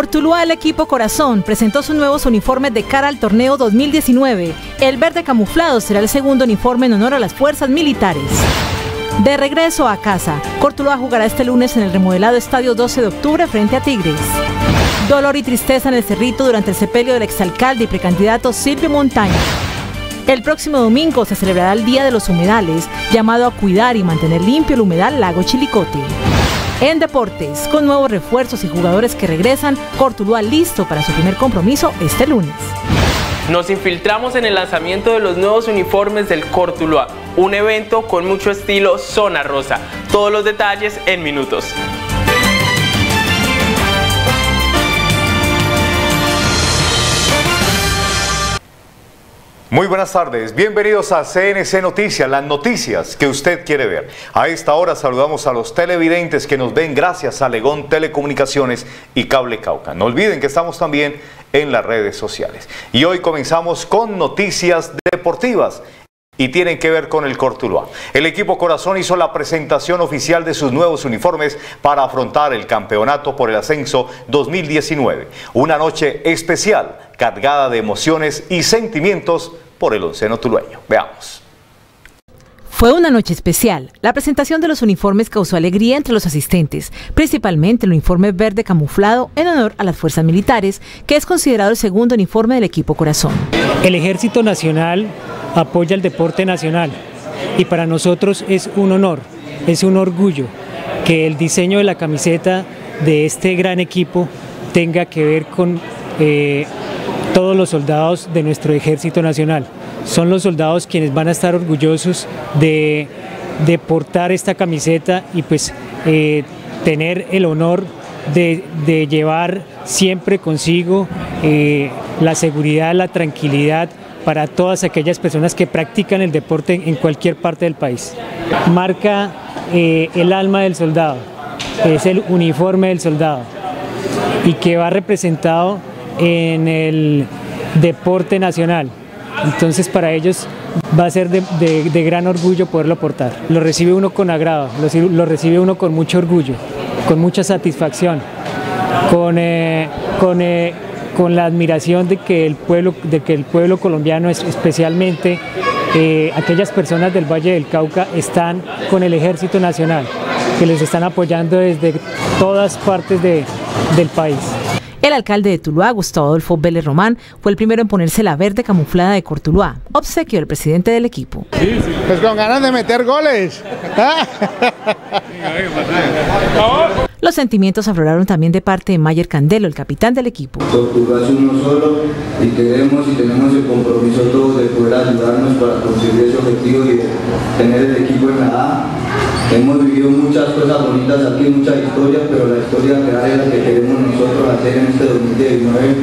Cortuluá, el equipo Corazón, presentó sus nuevos uniformes de cara al torneo 2019. El verde camuflado será el segundo uniforme en honor a las fuerzas militares. De regreso a casa, Cortuluá jugará este lunes en el remodelado Estadio 12 de octubre frente a Tigres. Dolor y tristeza en el Cerrito durante el sepelio del exalcalde y precandidato Silvio Montaña. El próximo domingo se celebrará el Día de los Humedales, llamado a cuidar y mantener limpio el humedal Lago Chilicote. En deportes, con nuevos refuerzos y jugadores que regresan, Cortuluá listo para su primer compromiso este lunes. Nos infiltramos en el lanzamiento de los nuevos uniformes del Cortuluá, un evento con mucho estilo zona rosa. Todos los detalles en minutos. Muy buenas tardes, bienvenidos a CNC Noticias, las noticias que usted quiere ver. A esta hora saludamos a los televidentes que nos ven gracias a Legón Telecomunicaciones y Cable Cauca. No olviden que estamos también en las redes sociales. Y hoy comenzamos con noticias deportivas y tienen que ver con el Cortuluá. El equipo Corazón hizo la presentación oficial de sus nuevos uniformes para afrontar el campeonato por el ascenso 2019. Una noche especial, cargada de emociones y sentimientos por el onceno tulueño. Veamos. Fue una noche especial. La presentación de los uniformes causó alegría entre los asistentes, principalmente el uniforme verde camuflado en honor a las fuerzas militares, que es considerado el segundo uniforme del equipo Corazón. El Ejército Nacional apoya el deporte nacional y para nosotros es un honor, es un orgullo que el diseño de la camiseta de este gran equipo tenga que ver con eh, todos los soldados de nuestro Ejército Nacional. Son los soldados quienes van a estar orgullosos de, portar esta camiseta y pues eh, tener el honor de, llevar siempre consigo eh, la seguridad, la tranquilidad para todas aquellas personas que practican el deporte en cualquier parte del país. Marca eh, el alma del soldado, es el uniforme del soldado y que va representado en el deporte nacional. Entonces para ellos va a ser de, gran orgullo poderlo portar. Lo recibe uno con agrado, lo, recibe uno con mucho orgullo, con mucha satisfacción, con, eh, con eh, con la admiración de que el pueblo, de que el pueblo colombiano, especialmente eh, aquellas personas del Valle del Cauca, están con el Ejército Nacional, que les están apoyando desde todas partes del país. El alcalde de Tuluá, Gustavo Adolfo Vélez Román, fue el primero en ponerse la verde camuflada de Cortuluá, obsequio del presidente del equipo. Pues con ganas de meter goles. Los sentimientos afloraron también de parte de Mayer Candelo, el capitán del equipo. Tortuga es uno solo y queremos y tenemos el compromiso todos de poder ayudarnos para conseguir ese objetivo y tener el equipo en la A. Hemos vivido muchas cosas bonitas aquí, muchas historias, pero la historia real es la que queremos nosotros hacer en este 2019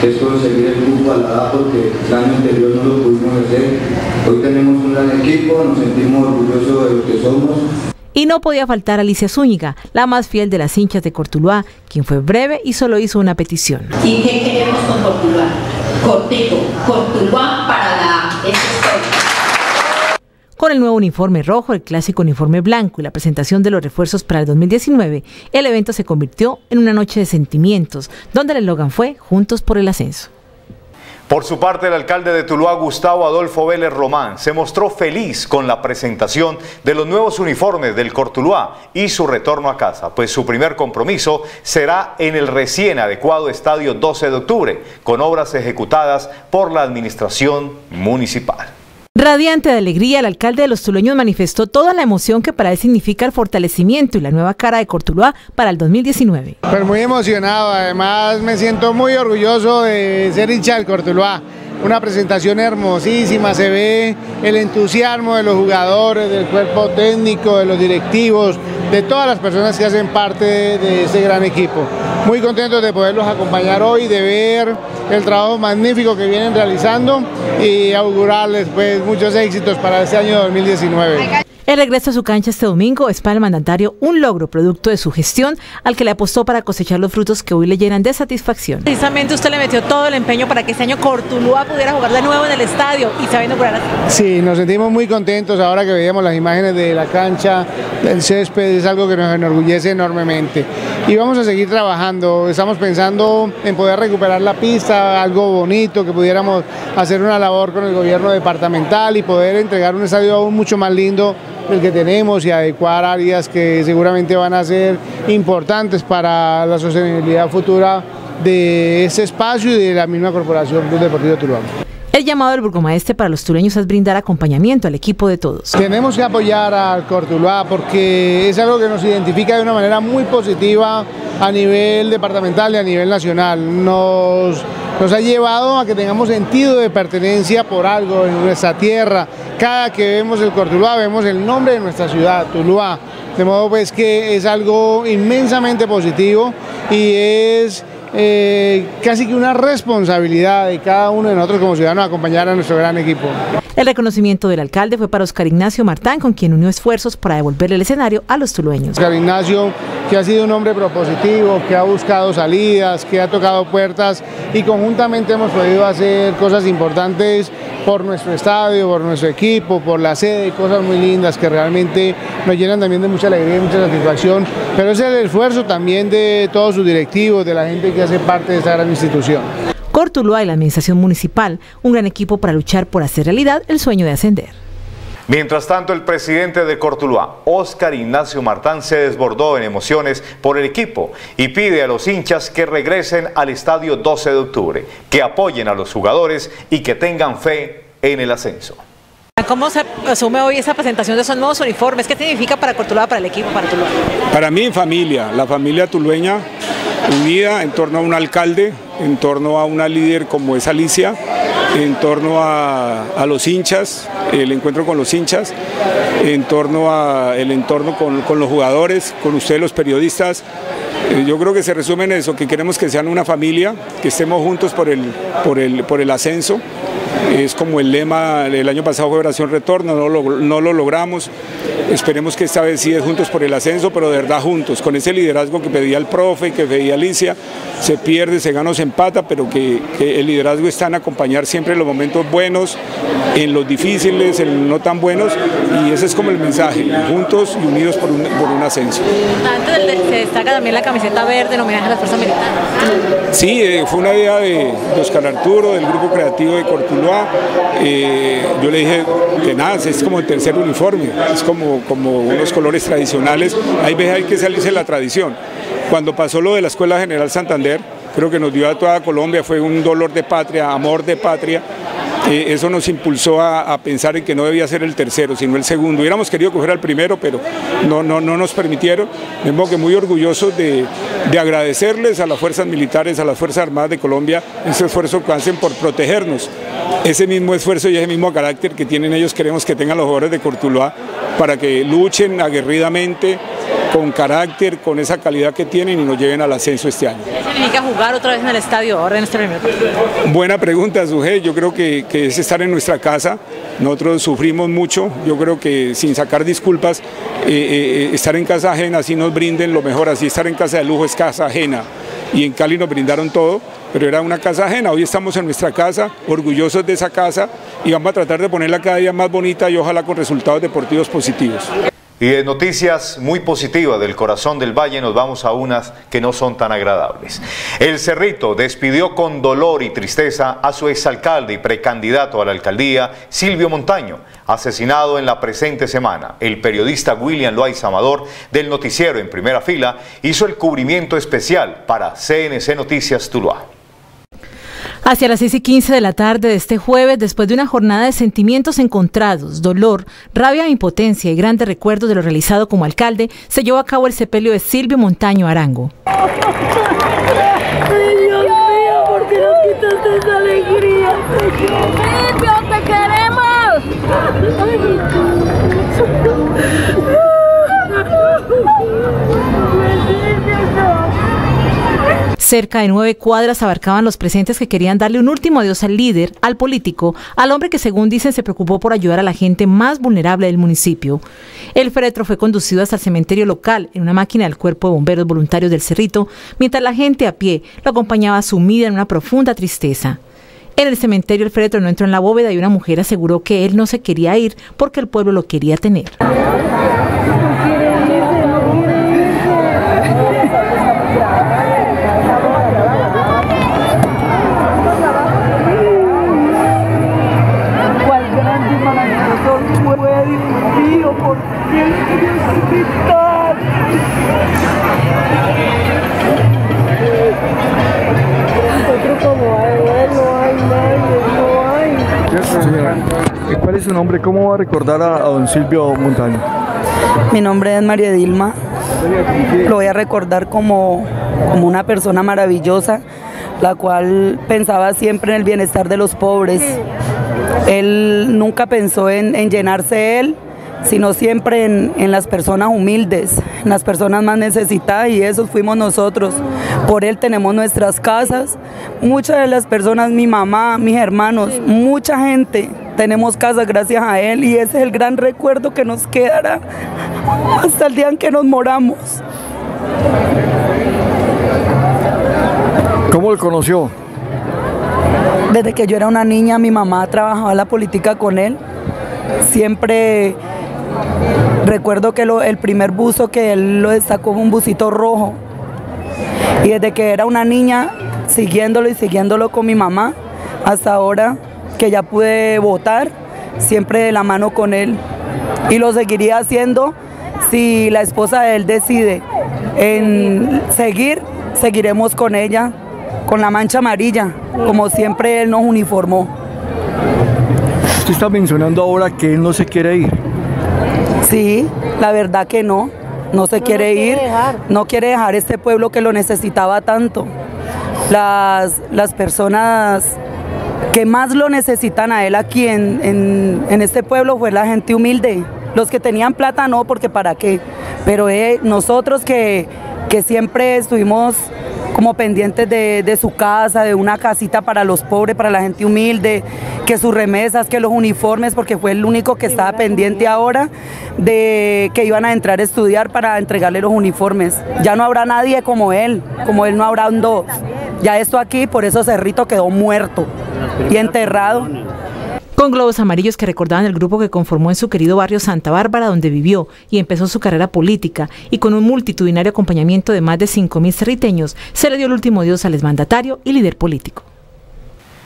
que es conseguir el grupo a la A porque el año anterior no lo pudimos hacer. Hoy tenemos un gran equipo, nos sentimos orgullosos de lo que somos. Y no podía faltar Alicia Zúñiga, la más fiel de las hinchas de Cortuluá, quien fue breve y solo hizo una petición. ¿Y qué queremos con Cortuluá? Cortico, Cortuluá para la Con el nuevo uniforme rojo, el clásico uniforme blanco y la presentación de los refuerzos para el 2019, el evento se convirtió en una noche de sentimientos, donde el eslogan fue Juntos por el Ascenso. Por su parte, el alcalde de Tuluá, Gustavo Adolfo Vélez Román, se mostró feliz con la presentación de los nuevos uniformes del Cortuluá y su retorno a casa, pues su primer compromiso será en el recién adecuado Estadio 12 de octubre, con obras ejecutadas por la administración municipal. Radiante de alegría, el alcalde de los tuleños manifestó toda la emoción que para él significa el fortalecimiento y la nueva cara de Cortuluá para el 2019. Pues muy emocionado, además me siento muy orgulloso de ser hincha del Cortuluá una presentación hermosísima, se ve el entusiasmo de los jugadores, del cuerpo técnico, de los directivos, de todas las personas que hacen parte de ese gran equipo. Muy contentos de poderlos acompañar hoy, de ver el trabajo magnífico que vienen realizando y augurarles pues muchos éxitos para este año 2019. El regreso a su cancha este domingo es para el mandatario un logro producto de su gestión al que le apostó para cosechar los frutos que hoy le llenan de satisfacción. Precisamente usted le metió todo el empeño para que este año Cortuluá pudiera jugar de nuevo en el estadio y sabiendo por Sí, nos sentimos muy contentos ahora que veíamos las imágenes de la cancha el césped es algo que nos enorgullece enormemente. Y vamos a seguir trabajando, estamos pensando en poder recuperar la pista, algo bonito, que pudiéramos hacer una labor con el gobierno departamental y poder entregar un estadio aún mucho más lindo del que tenemos y adecuar áreas que seguramente van a ser importantes para la sostenibilidad futura de ese espacio y de la misma Corporación Club Deportivo Tuluá. El llamado del burgomaestre para los tuleños es brindar acompañamiento al equipo de todos. Tenemos que apoyar al Cortuluá porque es algo que nos identifica de una manera muy positiva a nivel departamental y a nivel nacional. Nos, nos ha llevado a que tengamos sentido de pertenencia por algo en nuestra tierra. Cada que vemos el Cortuluá vemos el nombre de nuestra ciudad, Tuluá. De modo pues que es algo inmensamente positivo y es eh, casi que una responsabilidad de cada uno de nosotros como ciudadanos acompañar a nuestro gran equipo. El reconocimiento del alcalde fue para Oscar Ignacio Martán, con quien unió esfuerzos para devolver el escenario a los tulueños. Oscar Ignacio, que ha sido un hombre propositivo, que ha buscado salidas, que ha tocado puertas y conjuntamente hemos podido hacer cosas importantes por nuestro estadio, por nuestro equipo, por la sede, cosas muy lindas que realmente nos llenan también de mucha alegría y mucha satisfacción, pero es el esfuerzo también de todos sus directivos, de la gente que hace parte de esta gran institución. Cortuluá y la administración municipal, un gran equipo para luchar por hacer realidad el sueño de ascender. Mientras tanto, el presidente de Cortuluá, Óscar Ignacio Martán, se desbordó en emociones por el equipo y pide a los hinchas que regresen al estadio 12 de octubre, que apoyen a los jugadores y que tengan fe en el ascenso. ¿Cómo se asume hoy esa presentación de esos nuevos uniformes? ¿Qué significa para Cortuluá, para el equipo, para Tuluá? Para mí, familia, la familia tulueña unida en torno a un alcalde, en torno a una líder como es Alicia, en torno a, los hinchas, el encuentro con los hinchas, en torno a el entorno con, con los jugadores, con ustedes los periodistas. Eh, Yo creo que se resume en eso, que queremos que sean una familia, que estemos juntos por el, por el, por el ascenso. Es como el lema, el año pasado fue Retorno, no lo, no lo logramos. Esperemos que esta vez sí es juntos por el ascenso, pero de verdad juntos, con ese liderazgo que pedía el profe, que pedía Alicia, se pierde, se gana o se empata, pero que, que el liderazgo está en acompañar siempre en los momentos buenos, en los difíciles, en los no tan buenos, y ese es como el mensaje, juntos y unidos por un, por un ascenso. Antes se destaca también la camiseta verde en homenaje a las fuerzas militares. Sí, eh, fue una idea de, de Oscar Arturo, del grupo creativo de Cortuluá. Eh, yo le dije que nada, es como el tercer uniforme, es como, como unos colores tradicionales. Hay veces hay que salirse de la tradición. Cuando pasó lo de la Escuela General Santander, creo que nos dio a toda Colombia, fue un dolor de patria, amor de patria. Eh, eso nos impulsó a, pensar en que no debía ser el tercero, sino el segundo. Hubiéramos querido que fuera el primero, pero no, no, no nos permitieron. De modo que muy orgullosos de, de agradecerles a las fuerzas militares, a las Fuerzas Armadas de Colombia, ese esfuerzo que hacen por protegernos. Ese mismo esfuerzo y ese mismo carácter que tienen ellos queremos que tengan los jugadores de Cortuluá para que luchen aguerridamente, con carácter, con esa calidad que tienen y nos lleven al ascenso este año. ¿Qué significa jugar otra vez en el estadio ahora en este primer partido? Buena pregunta, Suje. Yo creo que, que es estar en nuestra casa. Nosotros sufrimos mucho. Yo creo que sin sacar disculpas, eh, eh, estar en casa ajena, así nos brinden lo mejor. Así estar en casa de lujo es casa ajena. Y en Cali nos brindaron todo, pero era una casa ajena. Hoy estamos en nuestra casa, orgullosos de esa casa y vamos a tratar de ponerla cada día más bonita y ojalá con resultados deportivos positivos. Y de noticias muy positivas del corazón del valle nos vamos a unas que no son tan agradables. El Cerrito despidió con dolor y tristeza a su exalcalde y precandidato a la alcaldía, Silvio Montaño, asesinado en la presente semana. El periodista William Loaiza Amador del noticiero en primera fila hizo el cubrimiento especial para CNC Noticias Tuluá. Hacia las 6 y 15 de la tarde de este jueves, después de una jornada de sentimientos encontrados, dolor, rabia, impotencia y grandes recuerdos de lo realizado como alcalde, se llevó a cabo el sepelio de Silvio Montaño Arango. Dios mío, ¿por qué nos quitaste esa alegría? Silvio, te queremos. Cerca de nueve cuadras abarcaban los presentes que querían darle un último adiós al líder, al político, al hombre que según dicen se preocupó por ayudar a la gente más vulnerable del municipio. El féretro fue conducido hasta el cementerio local en una máquina del Cuerpo de Bomberos Voluntarios del Cerrito, mientras la gente a pie lo acompañaba sumida en una profunda tristeza. En el cementerio el féretro no entró en la bóveda y una mujer aseguró que él no se quería ir porque el pueblo lo quería tener. ¿Cuál es su nombre? ¿Cómo va a recordar a, don Silvio Montaño? Mi nombre es María Dilma. Lo voy a recordar como, como una persona maravillosa, la cual pensaba siempre en el bienestar de los pobres. Él nunca pensó en, en llenarse él, sino siempre en, en, las personas humildes, en las personas más necesitadas y esos fuimos nosotros. Por él tenemos nuestras casas, muchas de las personas, mi mamá, mis hermanos, mucha gente, tenemos casas gracias a él y ese es el gran recuerdo que nos quedará hasta el día en que nos moramos. ¿Cómo lo conoció? Desde que yo era una niña, mi mamá trabajaba la política con él. Siempre recuerdo que lo, el primer buzo que él lo destacó fue un busito rojo. Y desde que era una niña, siguiéndolo y siguiéndolo con mi mamá, hasta ahora que ya pude votar, siempre de la mano con él. Y lo seguiría haciendo si la esposa de él decide en seguir, seguiremos con ella, con la mancha amarilla, como siempre él nos uniformó. Usted está mencionando ahora que él no se quiere ir. Sí, la verdad que no, no se no quiere ir, quiere no quiere dejar este pueblo que lo necesitaba tanto. Las, las personas que más lo necesitan a él aquí en, en, este pueblo fue la gente humilde. Los que tenían plata no, porque para qué. Pero eh, nosotros que, que, siempre estuvimos como pendientes de, de, su casa, de una casita para los pobres, para la gente humilde, que sus remesas, que los uniformes, porque fue el único que estaba pendiente ahora de que iban a entrar a estudiar para entregarle los uniformes. Ya no habrá nadie como él, como él no habrá un dos. Ya esto aquí, por eso Cerrito quedó muerto y enterrado. Con globos amarillos que recordaban el grupo que conformó en su querido barrio Santa Bárbara, donde vivió y empezó su carrera política, y con un multitudinario acompañamiento de más de 5.000 cerriteños, se le dio el último adiós al exmandatario y líder político.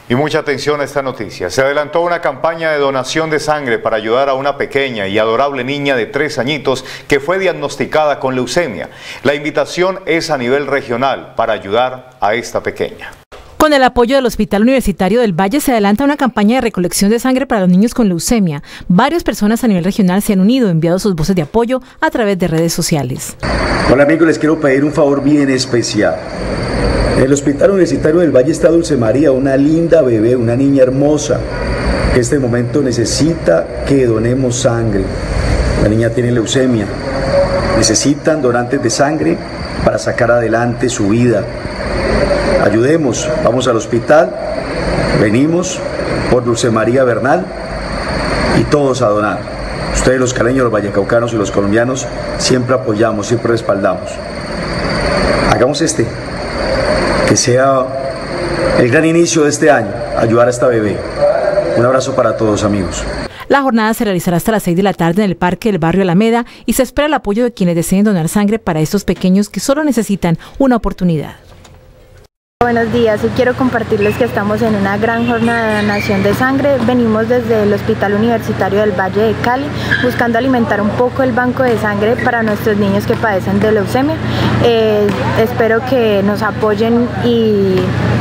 Y mucha atención a esta noticia. Se adelantó una campaña de donación de sangre para ayudar a una pequeña y adorable niña de tres añitos que fue diagnosticada con leucemia. La invitación es a nivel regional para ayudar a esta pequeña. Con el apoyo del Hospital Universitario del Valle se adelanta una campaña de recolección de sangre para los niños con leucemia. Varias personas a nivel regional se han unido, enviado sus voces de apoyo a través de redes sociales. Hola amigos, les quiero pedir un favor bien especial. El Hospital Universitario del Valle está Dulce María, una linda bebé, una niña hermosa, que en este momento necesita que donemos sangre. La niña tiene leucemia. Necesitan donantes de sangre para sacar adelante su vida. Ayudemos, vamos al hospital, venimos por Dulce María Bernal y todos a donar. Ustedes los caleños, los vallecaucanos y los colombianos siempre apoyamos, siempre respaldamos. Hagamos este, que sea el gran inicio de este año, ayudar a esta bebé. Un abrazo para todos amigos. La jornada se realizará hasta las 6 de la tarde en el Parque del Barrio Alameda y se espera el apoyo de quienes deseen donar sangre para estos pequeños que solo necesitan una oportunidad. Buenos días, y quiero compartirles que estamos en una gran jornada de donación de sangre. Venimos desde el Hospital Universitario del Valle de Cali buscando alimentar un poco el banco de sangre para nuestros niños que padecen de leucemia. Eh, espero que nos apoyen y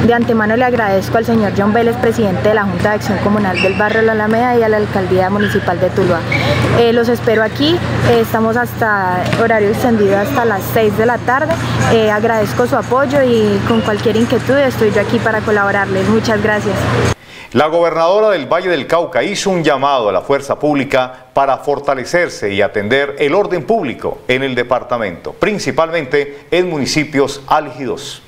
de antemano le agradezco al señor John Vélez, presidente de la Junta de Acción Comunal del Barrio La Alameda y a la Alcaldía Municipal de Tuluá. Eh, los espero aquí, eh, estamos hasta horario extendido hasta las 6 de la tarde. agradezco su apoyo y con cualquier estoy yo aquí para colaborarles. Muchas gracias. La gobernadora del Valle del Cauca hizo un llamado a la fuerza pública para fortalecerse y atender el orden público en el departamento, principalmente en municipios álgidos.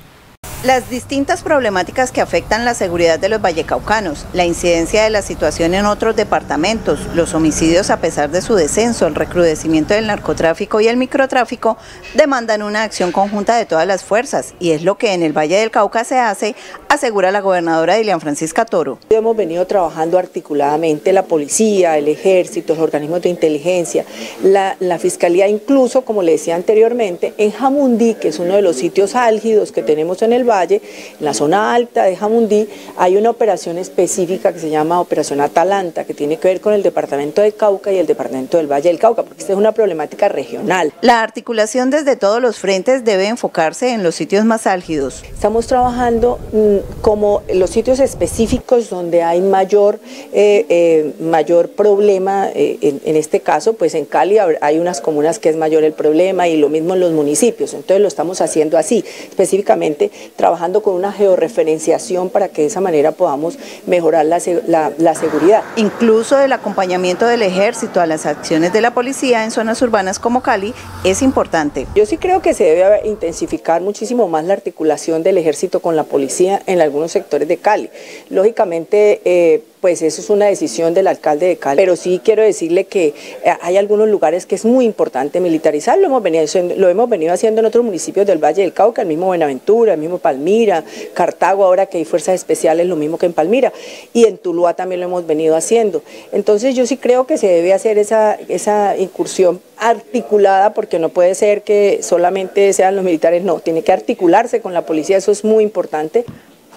Las distintas problemáticas que afectan la seguridad de los vallecaucanos, la incidencia de la situación en otros departamentos, los homicidios a pesar de su descenso, el recrudecimiento del narcotráfico y el microtráfico, demandan una acción conjunta de todas las fuerzas y es lo que en el Valle del Cauca se hace, asegura la gobernadora Dilian Francisca Toro. Hemos venido trabajando articuladamente la policía, el ejército, los organismos de inteligencia, la, la fiscalía, incluso, como le decía anteriormente, en Jamundí, que es uno de los sitios álgidos que tenemos en el Valle, en la zona alta de Jamundí, hay una operación específica que se llama Operación Atalanta, que tiene que ver con el departamento de Cauca y el departamento del Valle del Cauca, porque esta es una problemática regional. La articulación desde todos los frentes debe enfocarse en los sitios más álgidos. Estamos trabajando mm, como los sitios específicos donde hay mayor, eh, eh, mayor problema, eh, en, en este caso, pues en Cali hay unas comunas que es mayor el problema y lo mismo en los municipios, entonces lo estamos haciendo así, específicamente trabajando con una georreferenciación para que de esa manera podamos mejorar la, la, la seguridad. Incluso el acompañamiento del ejército a las acciones de la policía en zonas urbanas como Cali es importante. Yo sí creo que se debe intensificar muchísimo más la articulación del ejército con la policía en algunos sectores de Cali. Lógicamente, eh, pues eso es una decisión del alcalde de Cali. Pero sí quiero decirle que eh, hay algunos lugares que es muy importante militarizar, lo hemos venido haciendo, en otros municipios del Valle del Cauca, el mismo Buenaventura, el mismo Palmira, Cartago, ahora que hay fuerzas especiales, lo mismo que en Palmira, y en Tuluá también lo hemos venido haciendo. Entonces yo sí creo que se debe hacer esa incursión articulada, porque no puede ser que solamente sean los militares, no, tiene que articularse con la policía, eso es muy importante.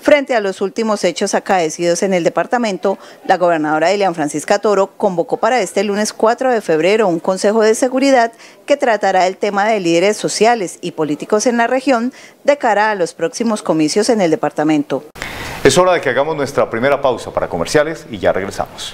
Frente a los últimos hechos acaecidos en el departamento, la gobernadora Elian Francisca Toro convocó para este lunes 4 de febrero un consejo de seguridad que tratará el tema de líderes sociales y políticos en la región de cara a los próximos comicios en el departamento. Es hora de que hagamos nuestra primera pausa para comerciales y ya regresamos.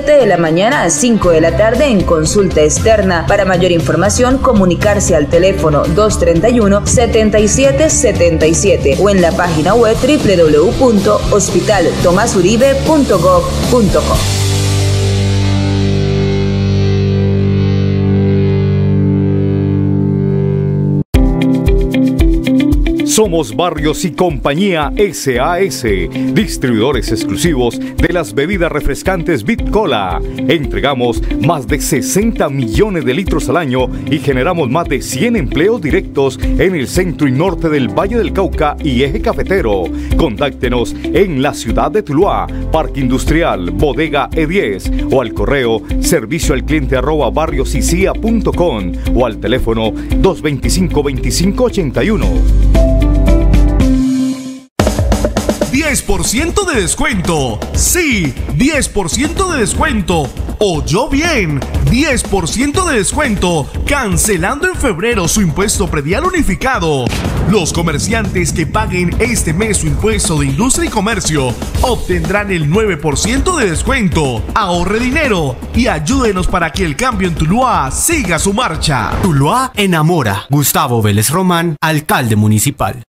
de la mañana a 5 de la tarde en consulta externa. Para mayor información, comunicarse al teléfono 231-7777 o en la página web www.hospitaltomasuribe.gov.co. Somos Barrios y Compañía SAS, distribuidores exclusivos de las bebidas refrescantes Bitcola. Entregamos más de 60 millones de litros al año y generamos más de 100 empleos directos en el centro y norte del Valle del Cauca y eje cafetero. Contáctenos en la ciudad de Tuluá, Parque Industrial, Bodega E10 o al correo servicio al cliente arroba barriosicia.com o al teléfono 225 2581. 10% de descuento. Sí, 10% de descuento. Oyó bien, 10% de descuento, cancelando en febrero su impuesto predial unificado. Los comerciantes que paguen este mes su impuesto de industria y comercio obtendrán el 9% de descuento. Ahorre dinero y ayúdenos para que el cambio en Tuluá siga su marcha. Tuluá enamora. Gustavo Vélez Román, alcalde municipal.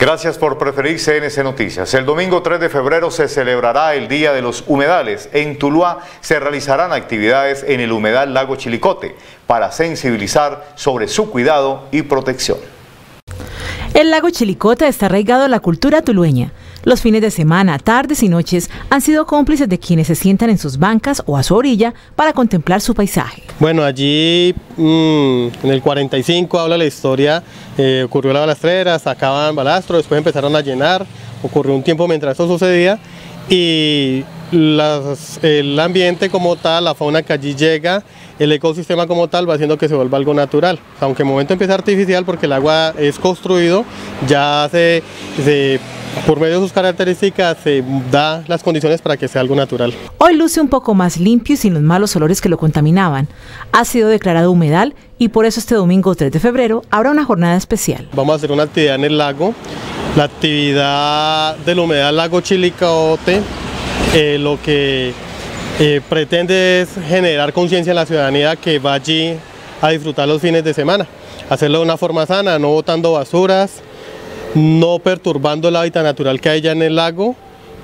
Gracias por preferir CNC Noticias. El domingo 3 de febrero se celebrará el Día de los Humedales. En Tuluá se realizarán actividades en el humedal Lago Chilicote para sensibilizar sobre su cuidado y protección. El lago Chilicote está arraigado a la cultura tulueña. Los fines de semana, tardes y noches han sido cómplices de quienes se sientan en sus bancas o a su orilla para contemplar su paisaje. Bueno, allí mmm, en el 45 habla la historia, eh, ocurrió la balastrera, sacaban balastro, después empezaron a llenar, ocurrió un tiempo mientras eso sucedía y el ambiente como tal, la fauna que allí llega, el ecosistema como tal va haciendo que se vuelva algo natural. Aunque el momento empieza artificial porque el agua es construido, ya se por medio de sus características se da las condiciones para que sea algo natural. Hoy luce un poco más limpio y sin los malos olores que lo contaminaban. Ha sido declarado humedal y por eso este domingo 3 de febrero habrá una jornada especial. Vamos a hacer una actividad en el lago, la actividad del humedal Lago Chilicote, eh, lo que eh, pretende es generar conciencia en la ciudadanía que va allí a disfrutar los fines de semana, hacerlo de una forma sana, no botando basuras, no perturbando el hábitat natural que hay ya en el lago,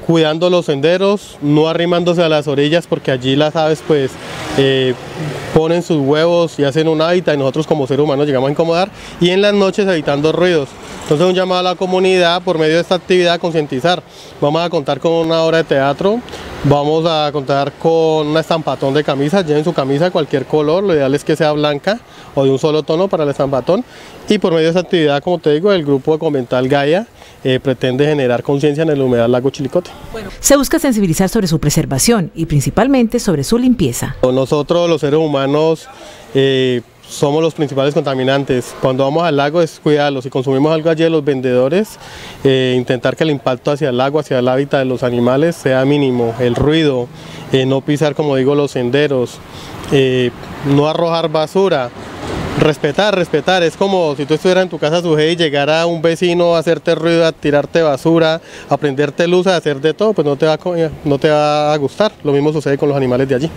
cuidando los senderos, no arrimándose a las orillas porque allí las aves pues eh, ponen sus huevos y hacen un hábitat y nosotros como seres humanos llegamos a incomodar y en las noches evitando ruidos. Entonces un llamado a la comunidad por medio de esta actividad concientizar. Vamos a contar con una obra de teatro, vamos a contar con una estampatón de camisas, lleven su camisa cualquier color, lo ideal es que sea blanca o de un solo tono para el estampatón y por medio de esta actividad, como te digo, el grupo de Comental Gaia eh, pretende generar conciencia en el humedal lago Chilicote. Se busca sensibilizar sobre su preservación y principalmente sobre su limpieza. Nosotros los seres humanos eh, somos los principales contaminantes. Cuando vamos al lago es cuidarlos. Si consumimos algo allí de los vendedores, eh, intentar que el impacto hacia el lago, hacia el hábitat de los animales sea mínimo. El ruido, no pisar, como digo, los senderos, no arrojar basura. Respetar, respetar, es como si tú estuvieras en tu casa sujeta y llegara un vecino a hacerte ruido, a tirarte basura, a prenderte luz, a hacer de todo, pues no te, va a, no te va a gustar. Lo mismo sucede con los animales de allí.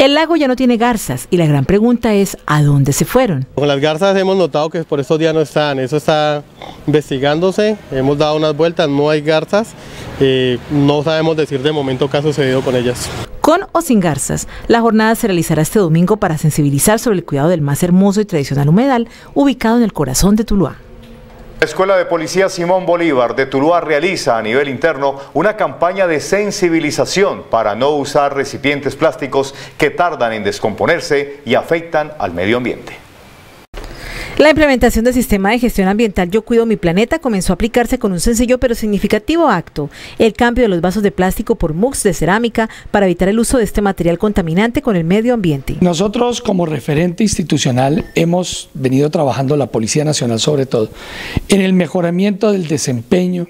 El lago ya no tiene garzas y la gran pregunta es ¿a dónde se fueron? Con las garzas hemos notado que por estos días no están, eso está investigándose, hemos dado unas vueltas, no hay garzas, eh, no sabemos decir de momento qué ha sucedido con ellas. Con o sin garzas, la jornada se realizará este domingo para sensibilizar sobre el cuidado del más hermoso y tradicional humedal ubicado en el corazón de Tuluá. La Escuela de Policía Simón Bolívar de Tuluá realiza a nivel interno una campaña de sensibilización para no usar recipientes plásticos que tardan en descomponerse y afectan al medio ambiente. La implementación del sistema de gestión ambiental Yo Cuido Mi Planeta comenzó a aplicarse con un sencillo pero significativo acto, el cambio de los vasos de plástico por mugs de cerámica para evitar el uso de este material contaminante con el medio ambiente. Nosotros como referente institucional hemos venido trabajando, la Policía Nacional sobre todo, en el mejoramiento del desempeño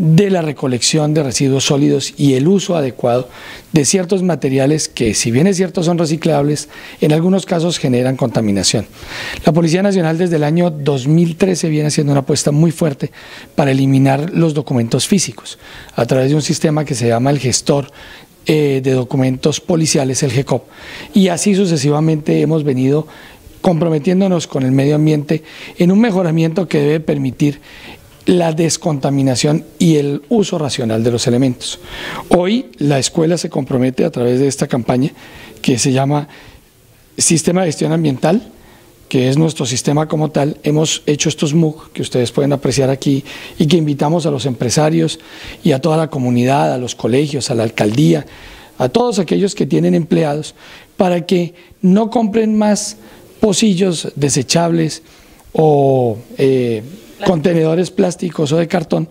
de la recolección de residuos sólidos y el uso adecuado de ciertos materiales que, si bien es cierto, son reciclables, en algunos casos generan contaminación. La Policía Nacional desde el año 2013 viene haciendo una apuesta muy fuerte para eliminar los documentos físicos a través de un sistema que se llama el gestor eh, de documentos policiales, el GECOP. Y así sucesivamente hemos venido comprometiéndonos con el medio ambiente en un mejoramiento que debe permitir la descontaminación y el uso racional de los elementos. Hoy la escuela se compromete a través de esta campaña que se llama Sistema de Gestión Ambiental, que es nuestro sistema como tal. Hemos hecho estos MOOC que ustedes pueden apreciar aquí y que invitamos a los empresarios y a toda la comunidad, a los colegios, a la alcaldía, a todos aquellos que tienen empleados, para que no compren más pocillos desechables o eh, contenedores plásticos o de cartón,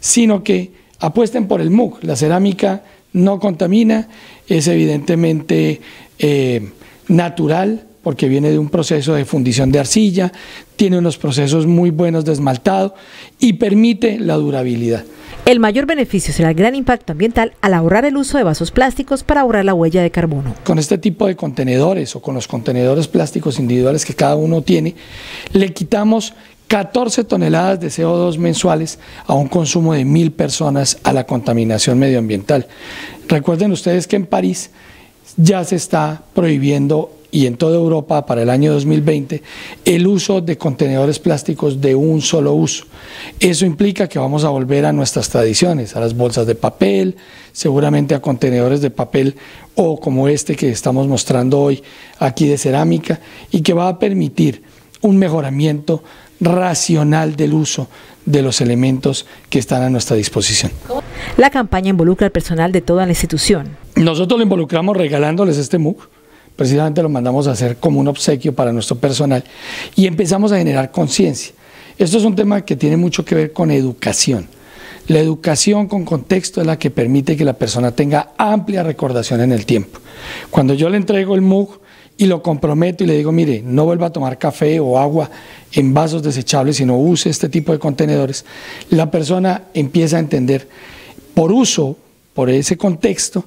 sino que apuesten por el MUG. La cerámica no contamina, es evidentemente eh, natural porque viene de un proceso de fundición de arcilla, tiene unos procesos muy buenos de esmaltado y permite la durabilidad. El mayor beneficio será el gran impacto ambiental al ahorrar el uso de vasos plásticos para ahorrar la huella de carbono. Con este tipo de contenedores o con los contenedores plásticos individuales que cada uno tiene, le quitamos 14 toneladas de CO2 mensuales a un consumo de mil personas a la contaminación medioambiental. Recuerden ustedes que en París ya se está prohibiendo y en toda Europa para el año 2020 el uso de contenedores plásticos de un solo uso. Eso implica que vamos a volver a nuestras tradiciones, a las bolsas de papel, seguramente a contenedores de papel o como este que estamos mostrando hoy aquí de cerámica y que va a permitir un mejoramiento racional del uso de los elementos que están a nuestra disposición. La campaña involucra al personal de toda la institución. Nosotros lo involucramos regalándoles este MOOC, precisamente lo mandamos a hacer como un obsequio para nuestro personal y empezamos a generar conciencia. Esto es un tema que tiene mucho que ver con educación. La educación con contexto es la que permite que la persona tenga amplia recordación en el tiempo. Cuando yo le entrego el MOOC, y lo comprometo y le digo, mire, no vuelva a tomar café o agua en vasos desechables, sino use este tipo de contenedores, la persona empieza a entender por uso, por ese contexto,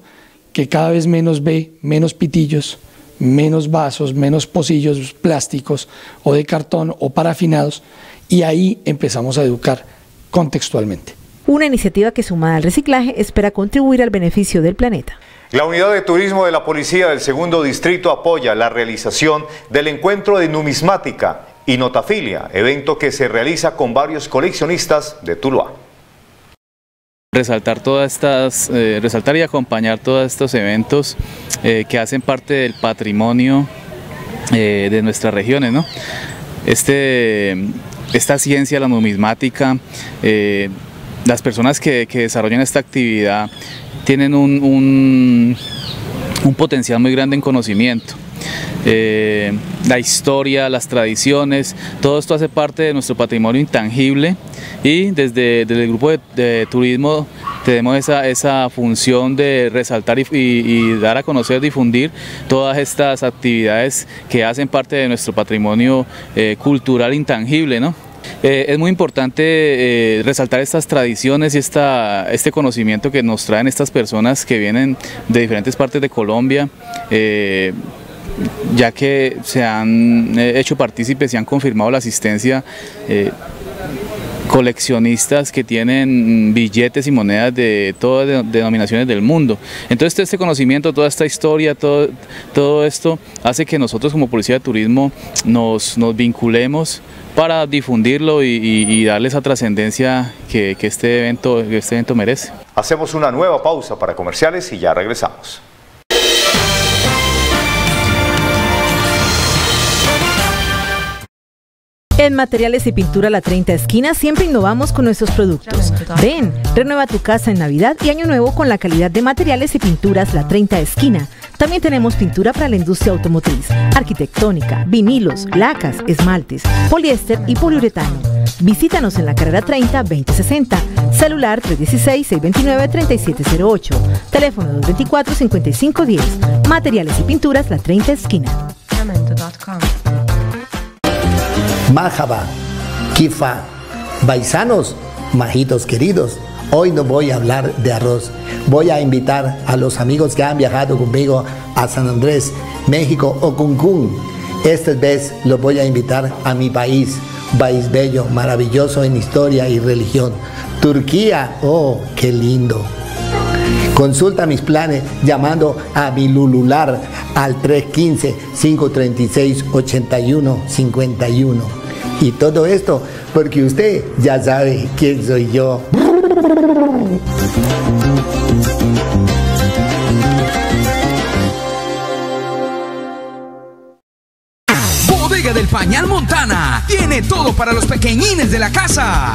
que cada vez menos ve menos pitillos, menos vasos, menos pocillos plásticos o de cartón o parafinados, y ahí empezamos a educar contextualmente. Una iniciativa que sumada al reciclaje espera contribuir al beneficio del planeta. La unidad de turismo de la Policía del Segundo Distrito apoya la realización del encuentro de numismática y Notafilia, evento que se realiza con varios coleccionistas de Tuluá resaltar todas estas, eh, resaltar y acompañar todos estos eventos eh, que hacen parte del patrimonio eh, de nuestras regiones, ¿no? Este, esta ciencia, la numismática, las personas que, desarrollan esta actividad tienen un, un potencial muy grande en conocimiento. la historia, las tradiciones, todo esto hace parte de nuestro patrimonio intangible y desde, el grupo de, turismo tenemos esa, esa, función de resaltar y, dar a conocer, difundir todas estas actividades que hacen parte de nuestro patrimonio eh, cultural intangible. ¿no? Eh, es muy importante eh, resaltar estas tradiciones y esta, este conocimiento que nos traen estas personas que vienen de diferentes partes de Colombia ya que se han hecho partícipes y han confirmado la asistencia coleccionistas que tienen billetes y monedas de todas las denominaciones del mundo. Entonces este conocimiento, toda esta historia, todo, todo esto hace que nosotros como Policía de Turismo nos, nos vinculemos para difundirlo y, darle esa trascendencia que, que, este evento, que este evento merece. Hacemos una nueva pausa para comerciales y ya regresamos. En Materiales y Pintura La 30 Esquina siempre innovamos con nuestros productos. Ven, renueva tu casa en Navidad y Año Nuevo con la calidad de materiales y pinturas La 30 Esquina. También tenemos pintura para la industria automotriz, arquitectónica, vinilos, lacas, esmaltes, poliéster y poliuretano. Visítanos en la carrera 30 2060, celular 316-629-3708, teléfono 224-5510, materiales y pinturas La 30 Esquina. Majaba, Kifa, Baisanos, majitos queridos. Hoy no voy a hablar de arroz. Voy a invitar a los amigos que han viajado conmigo a San Andrés, México o Cancún. Esta vez los voy a invitar a mi país, país bello, maravilloso en historia y religión. Turquía, oh, qué lindo. Consulta mis planes llamando a mi Lulular al 315-536-8151. Y todo esto porque usted ya sabe quién soy yo. Bodega del Pañal Montana tiene todo para los pequeñines de la casa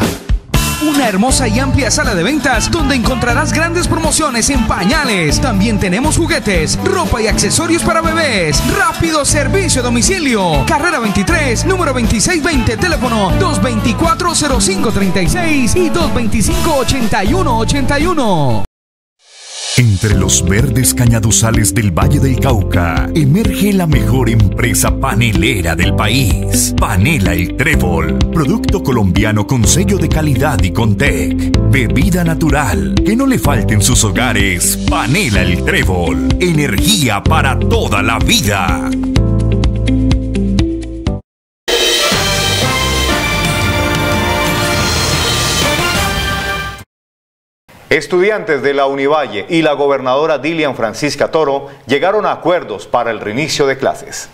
una hermosa y amplia sala de ventas donde encontrarás grandes promociones en pañales. También tenemos juguetes, ropa y accesorios para bebés. Rápido servicio a domicilio. Carrera 23, número 2620, teléfono 224-0536 y 225-8181. Entre los verdes cañaduzales del Valle del Cauca emerge la mejor empresa panelera del país. Panela El Trébol, producto colombiano con sello de calidad y con TEC. Bebida natural, que no le falte en sus hogares. Panela El Trébol, energía para toda la vida. Estudiantes de la Univalle y la gobernadora Dilian Francisca Toro llegaron a acuerdos para el reinicio de clases.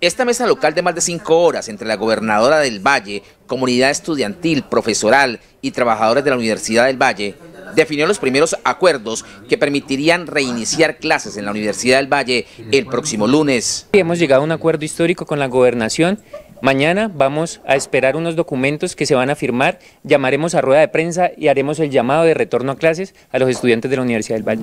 Esta mesa local de más de cinco horas entre la gobernadora del Valle, comunidad estudiantil, profesoral y trabajadores de la Universidad del Valle definió los primeros acuerdos que permitirían reiniciar clases en la Universidad del Valle el próximo lunes. Hemos llegado a un acuerdo histórico con la gobernación Mañana vamos a esperar unos documentos que se van a firmar, llamaremos a rueda de prensa y haremos el llamado de retorno a clases a los estudiantes de la Universidad del Valle.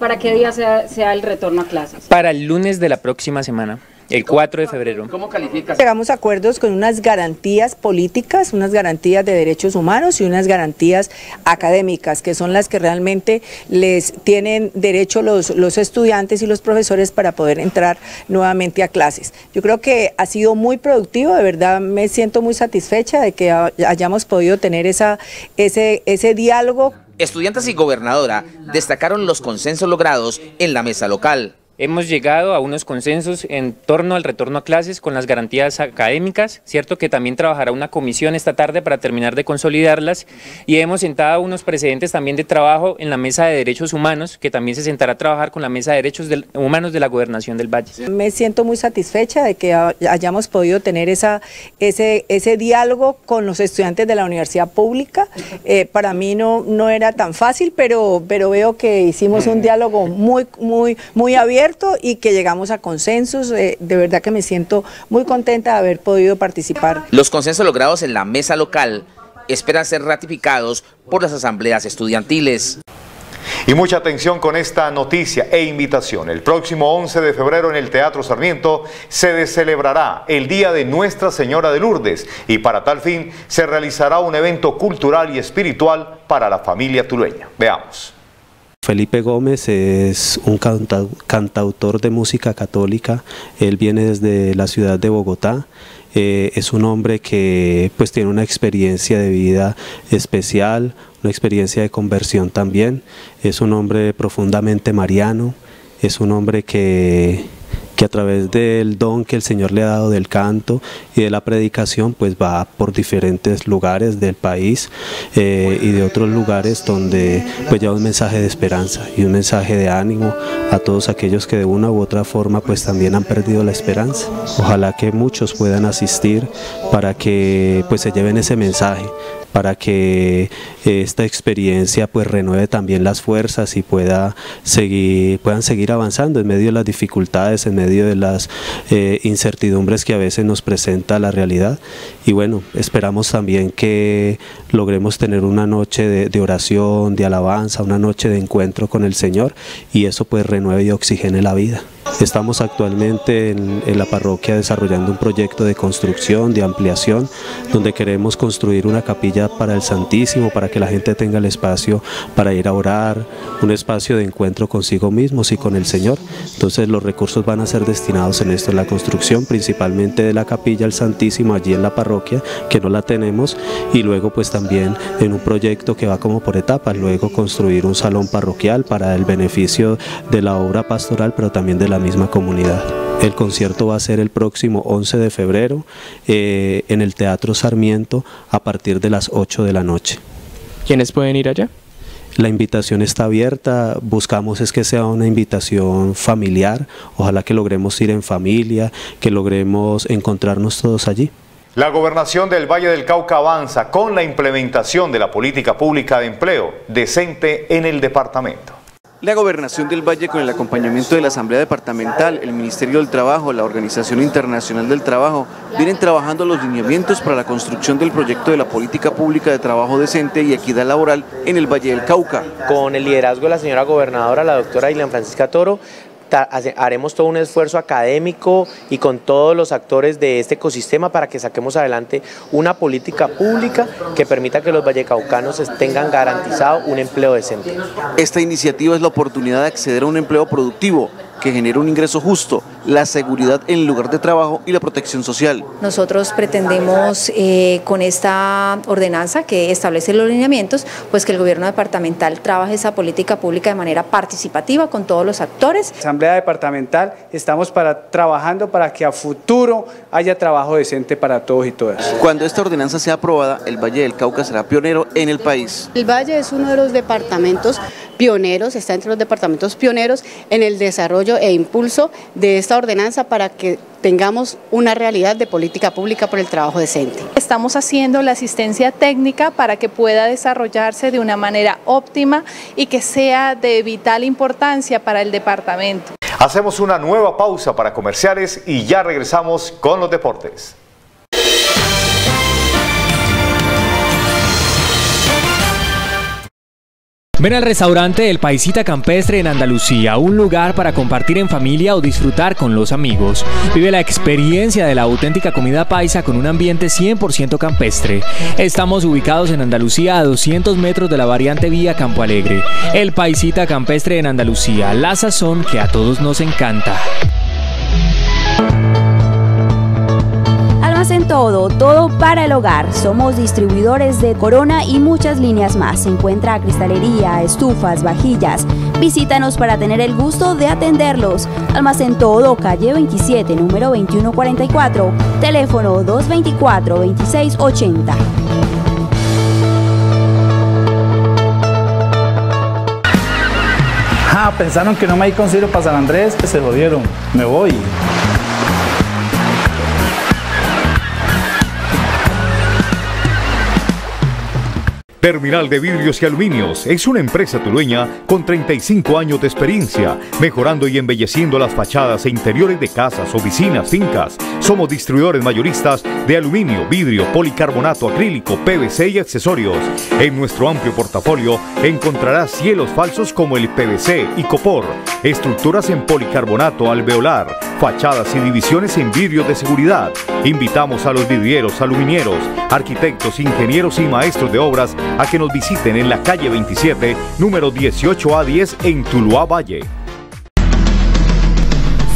¿Para qué día sea, sea el retorno a clases? Para el lunes de la próxima semana. El 4 de febrero. ¿Cómo calificas? Llegamos a acuerdos con unas garantías políticas, unas garantías de derechos humanos y unas garantías académicas, que son las que realmente les tienen derecho los, los estudiantes y los profesores para poder entrar nuevamente a clases. Yo creo que ha sido muy productivo, de verdad me siento muy satisfecha de que hayamos podido tener esa, ese, ese diálogo. Estudiantes y gobernadora destacaron los consensos logrados en la mesa local hemos llegado a unos consensos en torno al retorno a clases con las garantías académicas, cierto que también trabajará una comisión esta tarde para terminar de consolidarlas y hemos sentado unos precedentes también de trabajo en la mesa de derechos humanos que también se sentará a trabajar con la mesa de derechos humanos de la gobernación del Valle. Me siento muy satisfecha de que hayamos podido tener esa, ese, ese diálogo con los estudiantes de la universidad pública. Eh, para mí no, no era tan fácil, pero, pero veo que hicimos un diálogo muy, muy, muy abierto y que llegamos a consensos. Eh, de verdad que me siento muy contenta de haber podido participar. Los consensos logrados en la mesa local esperan ser ratificados por las asambleas estudiantiles. Y mucha atención con esta noticia e invitación. El próximo 11 de febrero en el Teatro Sarmiento se celebrará el Día de Nuestra Señora de Lourdes y para tal fin se realizará un evento cultural y espiritual para la familia tulueña. Veamos. Felipe Gómez es un cantautor de música católica, él viene desde la ciudad de Bogotá, eh, es un hombre que pues tiene una experiencia de vida especial, una experiencia de conversión también, es un hombre profundamente mariano, es un hombre que que a través del don que el Señor le ha dado del canto y de la predicación, pues va por diferentes lugares del país eh, y de otros lugares donde pues lleva un mensaje de esperanza y un mensaje de ánimo a todos aquellos que de una u otra forma pues también han perdido la esperanza. Ojalá que muchos puedan asistir para que pues se lleven ese mensaje para que esta experiencia pues renueve también las fuerzas y pueda seguir, puedan seguir avanzando en medio de las dificultades, en medio de las eh, incertidumbres que a veces nos presenta la realidad. Y bueno, esperamos también que logremos tener una noche de, oración, de alabanza, una noche de encuentro con el Señor y eso pues renueve y oxigene la vida. Estamos actualmente en, la parroquia desarrollando un proyecto de construcción, de ampliación, donde queremos construir una capilla para el Santísimo, para que la gente tenga el espacio para ir a orar, un espacio de encuentro consigo mismos y con el Señor. Entonces los recursos van a ser destinados en esto, en la construcción principalmente de la capilla al Santísimo allí en la parroquia, que no la tenemos, y luego pues también en un proyecto que va como por etapas, luego construir un salón parroquial para el beneficio de la obra pastoral, pero también de la misma comunidad. El concierto va a ser el próximo 11 de febrero eh, en el Teatro Sarmiento a partir de las 8 de la noche. ¿Quiénes pueden ir allá? La invitación está abierta, buscamos es que sea una invitación familiar, ojalá que logremos ir en familia, que logremos encontrarnos todos allí. La gobernación del Valle del Cauca avanza con la implementación de la política pública de empleo decente en el departamento. La Gobernación del Valle con el acompañamiento de la Asamblea Departamental, el Ministerio del Trabajo, la Organización Internacional del Trabajo, vienen trabajando los lineamientos para la construcción del proyecto de la política pública de trabajo decente y equidad laboral en el Valle del Cauca. Con el liderazgo de la señora gobernadora, la doctora Ilan Francisca Toro, haremos todo un esfuerzo académico y con todos los actores de este ecosistema para que saquemos adelante una política pública que permita que los vallecaucanos tengan garantizado un empleo decente. Esta iniciativa es la oportunidad de acceder a un empleo productivo que genere un ingreso justo, la seguridad en el lugar de trabajo y la protección social. Nosotros pretendemos eh, con esta ordenanza que establece los lineamientos, pues que el gobierno departamental trabaje esa política pública de manera participativa con todos los actores. Asamblea departamental estamos para, trabajando para que a futuro haya trabajo decente para todos y todas. Cuando esta ordenanza sea aprobada, el Valle del Cauca será pionero en el país. El Valle es uno de los departamentos pioneros, está entre los departamentos pioneros en el desarrollo e impulso de esta ordenanza para que tengamos una realidad de política pública por el trabajo decente. Estamos haciendo la asistencia técnica para que pueda desarrollarse de una manera óptima y que sea de vital importancia para el departamento. Hacemos una nueva pausa para comerciales y ya regresamos con los deportes. Ven al restaurante El Paisita Campestre en Andalucía, un lugar para compartir en familia o disfrutar con los amigos. Vive la experiencia de la auténtica comida paisa con un ambiente 100% campestre. Estamos ubicados en Andalucía a 200 metros de la variante vía Campo Alegre. El Paisita Campestre en Andalucía, la sazón que a todos nos encanta. Todo, todo para el hogar. Somos distribuidores de Corona y muchas líneas más. Se encuentra cristalería, estufas, vajillas. Visítanos para tener el gusto de atenderlos. Almacén Todo, calle 27, número 2144, teléfono 224-2680. Ah, pensaron que no me hay concilio para San Andrés, que se jodieron. Me voy. Terminal de Vidrios y Aluminios es una empresa tulueña con 35 años de experiencia, mejorando y embelleciendo las fachadas e interiores de casas, oficinas, fincas. Somos distribuidores mayoristas de aluminio, vidrio, policarbonato, acrílico, PVC y accesorios. En nuestro amplio portafolio encontrarás cielos falsos como el PVC y copor, estructuras en policarbonato alveolar, fachadas y divisiones en vidrio de seguridad. Invitamos a los vidrieros, aluminieros, arquitectos, ingenieros y maestros de obras a que nos visiten en la calle 27, número 18A10 en Tuluá Valle.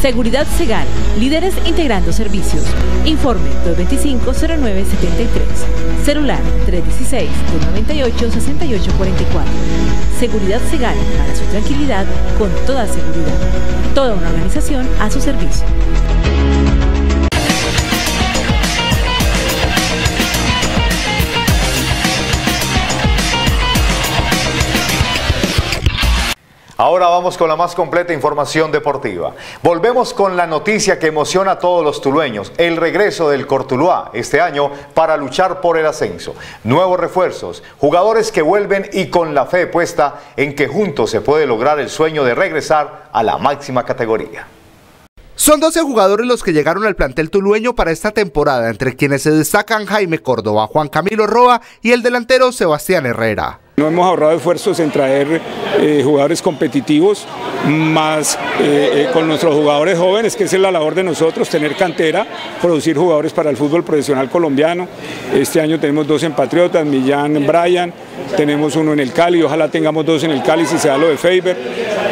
Seguridad Segal, líderes integrando servicios. Informe 225-0973. Celular 316-298-6844. Seguridad Segal, para su tranquilidad, con toda seguridad. Toda una organización a su servicio. Ahora vamos con la más completa información deportiva. Volvemos con la noticia que emociona a todos los tulueños, el regreso del Cortuluá este año para luchar por el ascenso. Nuevos refuerzos, jugadores que vuelven y con la fe puesta en que juntos se puede lograr el sueño de regresar a la máxima categoría. Son 12 jugadores los que llegaron al plantel tulueño para esta temporada, entre quienes se destacan Jaime Córdoba, Juan Camilo Roa y el delantero Sebastián Herrera. No hemos ahorrado esfuerzos en traer eh, jugadores competitivos, más eh, eh, con nuestros jugadores jóvenes, que es la labor de nosotros, tener cantera, producir jugadores para el fútbol profesional colombiano. Este año tenemos dos en Patriotas, Millán, Brian, tenemos uno en el Cali, ojalá tengamos dos en el Cali si se da lo de Faber.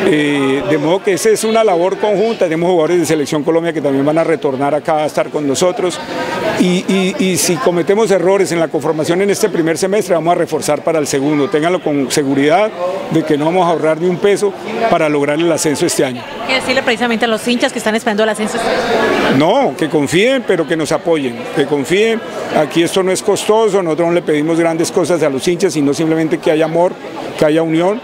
De modo que esa es una labor conjunta, tenemos jugadores de Selección Colombia que también van a retornar acá a estar con nosotros. Y, y si cometemos errores en la conformación en este primer semestre, vamos a reforzar para el segundo ténganlo con seguridad de que no vamos a ahorrar ni un peso para lograr el ascenso este año. ¿Qué decirle precisamente a los hinchas que están esperando el ascenso este? No, que confíen, pero que nos apoyen, que confíen. Aquí esto no es costoso, nosotros no le pedimos grandes cosas a los hinchas, sino simplemente que haya amor, que haya unión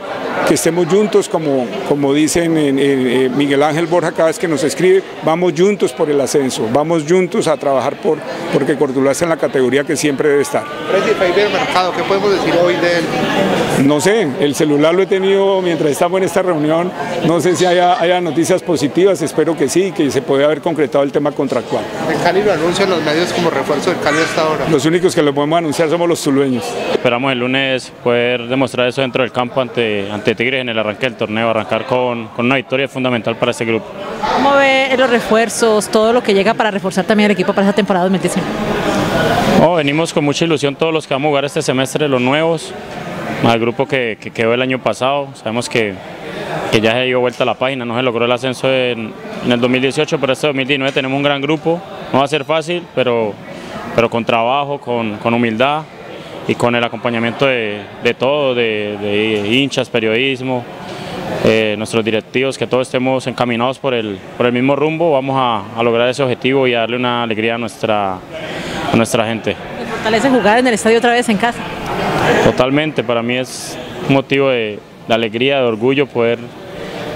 que estemos juntos, como, como dicen en, Miguel Ángel Borja cada vez que nos escribe, vamos juntos por el ascenso, vamos juntos a trabajar por porque Cordula está en la categoría que siempre debe estar. Mercado, ¿qué podemos decir hoy de él? No sé, el celular lo he tenido mientras estamos en esta reunión, no sé si haya, haya noticias positivas, espero que sí, que se pueda haber concretado el tema contractual. ¿El Cali lo anuncian los medios como refuerzo del Cali hasta ahora? Los únicos que lo podemos anunciar somos los tulueños. Esperamos el lunes poder demostrar eso dentro del campo ante, ante Tigres en el arranque del torneo, arrancar con, una victoria fundamental para este grupo. ¿Cómo ve los refuerzos, todo lo que llega para reforzar también el equipo para esta temporada 2019? Oh, venimos con mucha ilusión todos los que vamos a jugar este semestre, los nuevos, al grupo que, quedó el año pasado, sabemos que, ya se dio vuelta la página, no se logró el ascenso en, el 2018, pero este 2019 tenemos un gran grupo, no va a ser fácil, pero, pero con trabajo, con, con humildad, y con el acompañamiento de, de todo, de, hinchas, periodismo, eh, nuestros directivos, que todos estemos encaminados por el, por el mismo rumbo, vamos a, lograr ese objetivo y a darle una alegría a nuestra, a nuestra gente. ¿Fortalece jugar en el estadio otra vez en casa? Totalmente, para mí es un motivo de, alegría, de orgullo poder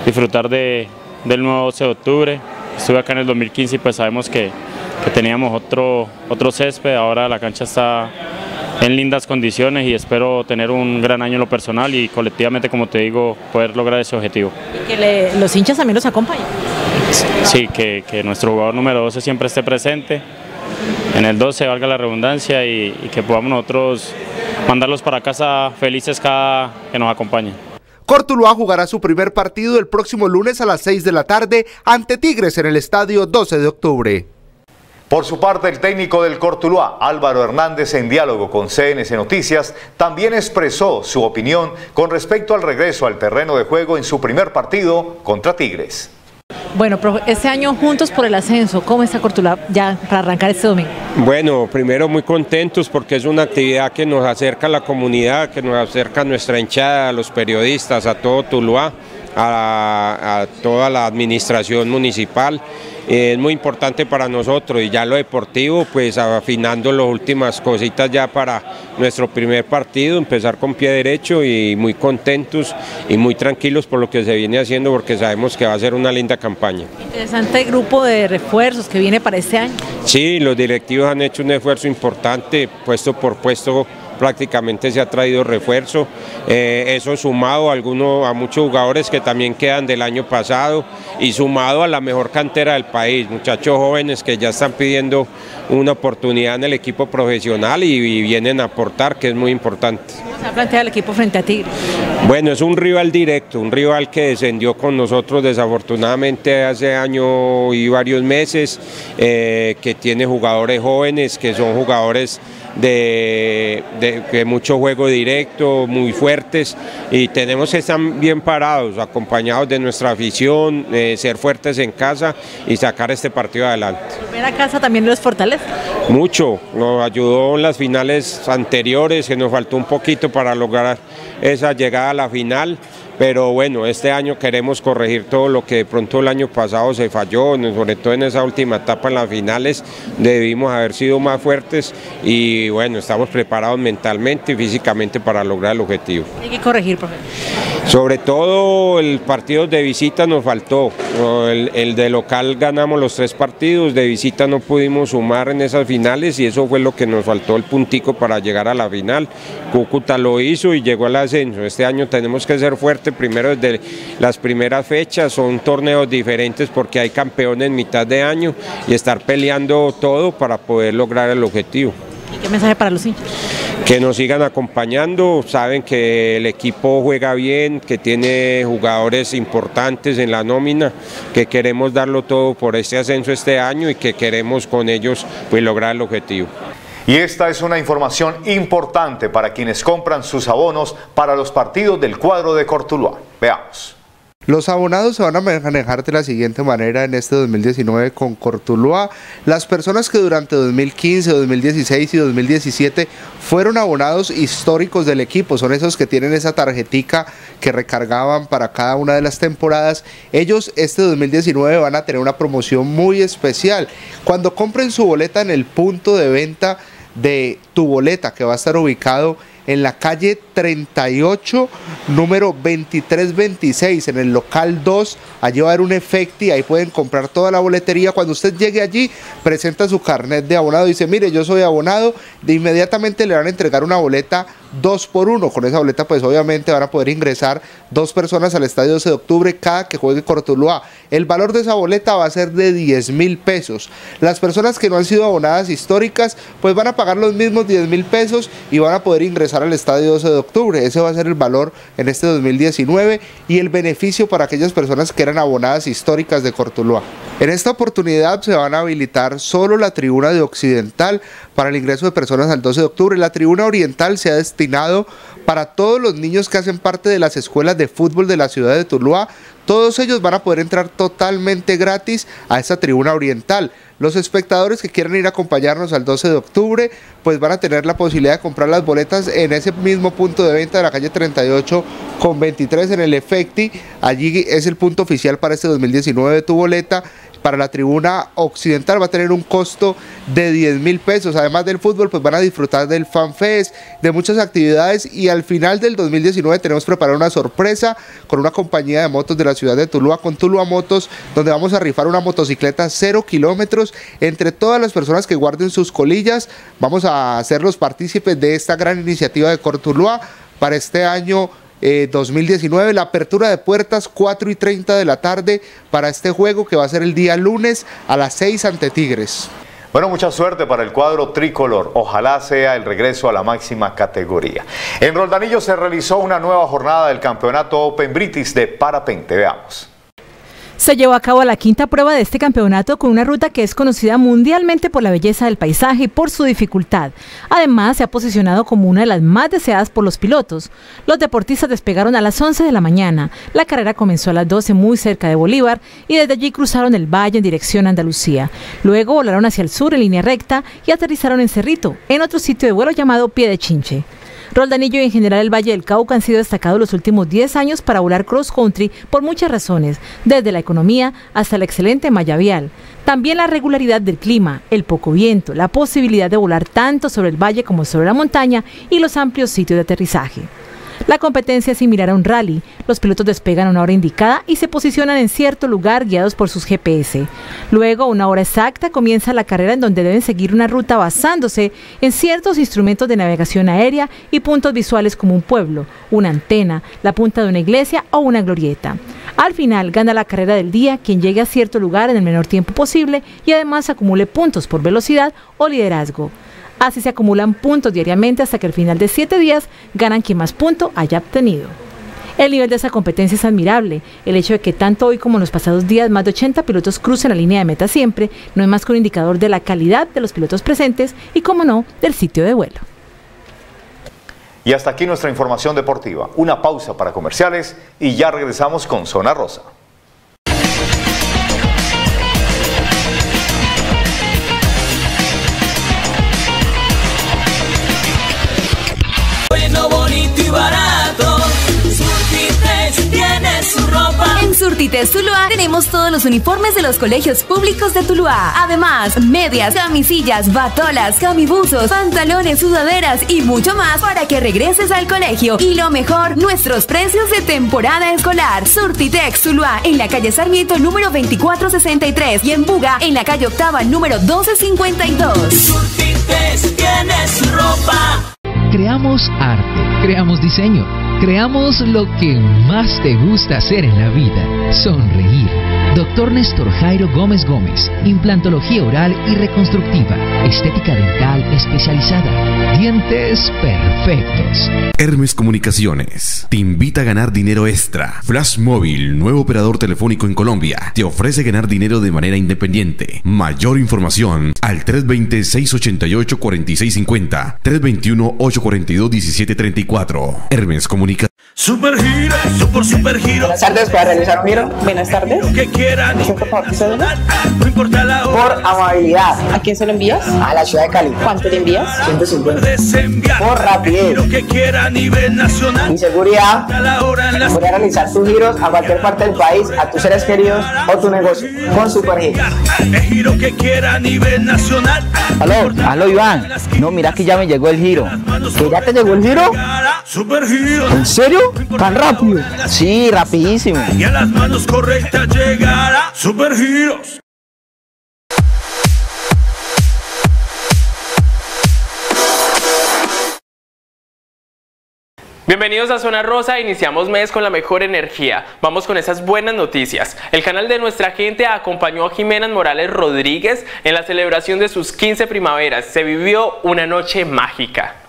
disfrutar de, del nuevo 12 de octubre. Estuve acá en el 2015 y pues sabemos que, que teníamos otro, otro césped, ahora la cancha está en lindas condiciones y espero tener un gran año en lo personal y colectivamente, como te digo, poder lograr ese objetivo. Y que los hinchas también los acompañen. Sí, que, nuestro jugador número 12 siempre esté presente, en el 12 valga la redundancia y, y que podamos nosotros mandarlos para casa felices cada que nos acompañen. Cortuluá jugará su primer partido el próximo lunes a las 6 de la tarde ante Tigres en el estadio 12 de octubre. Por su parte, el técnico del Cortuluá, Álvaro Hernández, en diálogo con CNC Noticias, también expresó su opinión con respecto al regreso al terreno de juego en su primer partido contra Tigres. Bueno, este año Juntos por el Ascenso, ¿cómo está Cortuluá ya para arrancar este domingo? Bueno, primero muy contentos porque es una actividad que nos acerca a la comunidad, que nos acerca a nuestra hinchada, a los periodistas, a todo Tuluá, a, a toda la administración municipal es muy importante para nosotros y ya lo deportivo, pues afinando las últimas cositas ya para nuestro primer partido, empezar con pie derecho y muy contentos y muy tranquilos por lo que se viene haciendo porque sabemos que va a ser una linda campaña. Interesante grupo de refuerzos que viene para este año. Sí, los directivos han hecho un esfuerzo importante, puesto por puesto prácticamente se ha traído refuerzo, eh, eso sumado a, algunos, a muchos jugadores que también quedan del año pasado y sumado a la mejor cantera del país, muchachos jóvenes que ya están pidiendo una oportunidad en el equipo profesional y, vienen a aportar, que es muy importante. ¿Cómo se ha planteado el equipo frente a Tigre? Bueno, es un rival directo, un rival que descendió con nosotros desafortunadamente hace año y varios meses, eh, que tiene jugadores jóvenes, que son jugadores de, mucho juego directo, muy fuertes y tenemos que estar bien parados, acompañados de nuestra afición, eh, ser fuertes en casa y sacar este partido adelante. ¿Volver a casa también los fortalece? Mucho, nos ayudó en las finales anteriores, que nos faltó un poquito para lograr esa llegada a la final pero bueno, este año queremos corregir todo lo que de pronto el año pasado se falló, sobre todo en esa última etapa en las finales debimos haber sido más fuertes y bueno, estamos preparados mentalmente y físicamente para lograr el objetivo. Hay que corregir, profesor. Sobre todo el partido de visita nos faltó, el, de local ganamos los tres partidos, de visita no pudimos sumar en esas finales y eso fue lo que nos faltó el puntico para llegar a la final. Cúcuta lo hizo y llegó al ascenso, este año tenemos que ser fuertes primero desde las primeras fechas, son torneos diferentes porque hay campeones en mitad de año y estar peleando todo para poder lograr el objetivo. ¿Y qué mensaje para los hinchas? que nos sigan acompañando, saben que el equipo juega bien, que tiene jugadores importantes en la nómina, que queremos darlo todo por este ascenso este año y que queremos con ellos pues, lograr el objetivo. Y esta es una información importante para quienes compran sus abonos para los partidos del cuadro de Cortuluá. Veamos. Los abonados se van a manejar de la siguiente manera en este 2019 con Cortuluá. Las personas que durante 2015, 2016 y 2017 fueron abonados históricos del equipo, son esos que tienen esa tarjetica que recargaban para cada una de las temporadas, ellos este 2019 van a tener una promoción muy especial. Cuando compren su boleta en el punto de venta de tu boleta que va a estar ubicado en la calle 38, número 2326, en el local 2. Allí va a haber un efecti, ahí pueden comprar toda la boletería. Cuando usted llegue allí, presenta su carnet de abonado, dice, mire, yo soy abonado, de inmediatamente le van a entregar una boleta dos por uno. Con esa boleta, pues obviamente van a poder ingresar dos personas al estadio 12 de octubre cada que juegue Cortuluá. El valor de esa boleta va a ser de 10 mil pesos. Las personas que no han sido abonadas históricas, pues van a pagar los mismos 10 mil pesos y van a poder ingresar al estadio 12 de octubre. Ese va a ser el valor en este 2019 y el beneficio para aquellas personas que eran abonadas históricas de Cortuluá. En esta oportunidad se van a habilitar solo la tribuna de Occidental para el ingreso de personas al 12 de octubre. La tribuna oriental se ha destinado para todos los niños que hacen parte de las escuelas de fútbol de la ciudad de Tuluá. Todos ellos van a poder entrar totalmente gratis a esta tribuna oriental. Los espectadores que quieran ir a acompañarnos al 12 de octubre, pues van a tener la posibilidad de comprar las boletas en ese mismo punto de venta de la calle 38 con 23 en el Efecti. Allí es el punto oficial para este 2019 de tu boleta para la tribuna occidental va a tener un costo de 10 mil pesos. Además del fútbol, pues van a disfrutar del FanFest, de muchas actividades y al final del 2019 tenemos preparada una sorpresa con una compañía de motos de la ciudad de Tuluá, con Tuluá Motos, donde vamos a rifar una motocicleta cero kilómetros entre todas las personas que guarden sus colillas. Vamos a ser los partícipes de esta gran iniciativa de Cortuluá para este año 2019, eh, la apertura de puertas 4 y 30 de la tarde para este juego que va a ser el día lunes a las 6 ante Tigres. Bueno, mucha suerte para el cuadro tricolor. Ojalá sea el regreso a la máxima categoría. En Roldanillo se realizó una nueva jornada del campeonato Open British de parapente. Veamos. Se llevó a cabo la quinta prueba de este campeonato con una ruta que es conocida mundialmente por la belleza del paisaje y por su dificultad. Además, se ha posicionado como una de las más deseadas por los pilotos. Los deportistas despegaron a las 11 de la mañana. La carrera comenzó a las 12 muy cerca de Bolívar y desde allí cruzaron el valle en dirección a Andalucía. Luego volaron hacia el sur en línea recta y aterrizaron en Cerrito, en otro sitio de vuelo llamado Pie de Chinche. Roldanillo y en general el Valle del Cauca han sido destacados los últimos 10 años para volar cross country por muchas razones, desde la economía hasta la excelente malla vial. También la regularidad del clima, el poco viento, la posibilidad de volar tanto sobre el valle como sobre la montaña y los amplios sitios de aterrizaje. La competencia es similar a un rally. Los pilotos despegan a una hora indicada y se posicionan en cierto lugar guiados por sus GPS. Luego, a una hora exacta, comienza la carrera en donde deben seguir una ruta basándose en ciertos instrumentos de navegación aérea y puntos visuales como un pueblo, una antena, la punta de una iglesia o una glorieta. Al final gana la carrera del día quien llegue a cierto lugar en el menor tiempo posible y además acumule puntos por velocidad o liderazgo. Así se acumulan puntos diariamente hasta que al final de siete días ganan quien más punto haya obtenido. El nivel de esa competencia es admirable. El hecho de que tanto hoy como en los pasados días más de 80 pilotos crucen la línea de meta siempre no es más que un indicador de la calidad de los pilotos presentes y, como no, del sitio de vuelo. Y hasta aquí nuestra información deportiva. Una pausa para comerciales y ya regresamos con Zona Rosa. En Surtites Tuluá tenemos todos los uniformes de los colegios públicos de Tuluá. Además, medias, camisillas, batolas, camibuzos, pantalones, sudaderas y mucho más para que regreses al colegio. Y lo mejor, nuestros precios de temporada escolar. Surtitex Tuluá en la calle Sarmiento número 2463 y en Buga en la calle Octava número 1252. Surtitex tiene su ropa. Creamos arte, creamos diseño, creamos lo que más te gusta hacer en la vida, sonreír. Doctor Néstor Jairo Gómez Gómez, implantología oral y reconstructiva, estética dental especializada, dientes perfectos. Hermes Comunicaciones te invita a ganar dinero extra. Flash Móvil, nuevo operador telefónico en Colombia, te ofrece ganar dinero de manera independiente. Mayor información al 320-688-4650, 321-842-1734. Hermes Comunicaciones. Super giro, super super giro. Buenas tardes, ¿para realizar un giro? Buenas tardes. Lo que quieran. No importa la hora. Por amabilidad. ¿A quién se lo envías? A la ciudad de Cali. ¿Cuánto le envías? 150. Por rapidez. Lo que quiera a nivel nacional. Y seguridad. Voy a realizar tus giros a cualquier parte del país, a tus seres queridos o tu negocio. Con Super Giro. El giro que quiera a nivel nacional. Aló, aló Iván. No, mira que ya me llegó el giro. ¿Que ya te llegó el giro? Super giro. ¿En serio? ¿Tan rápido? Sí, rapidísimo. Y a las manos correctas llegará Super Giros. Bienvenidos a Zona Rosa, iniciamos mes con la mejor energía. Vamos con esas buenas noticias. El canal de nuestra gente acompañó a Jimena Morales Rodríguez en la celebración de sus 15 primaveras. Se vivió una noche mágica.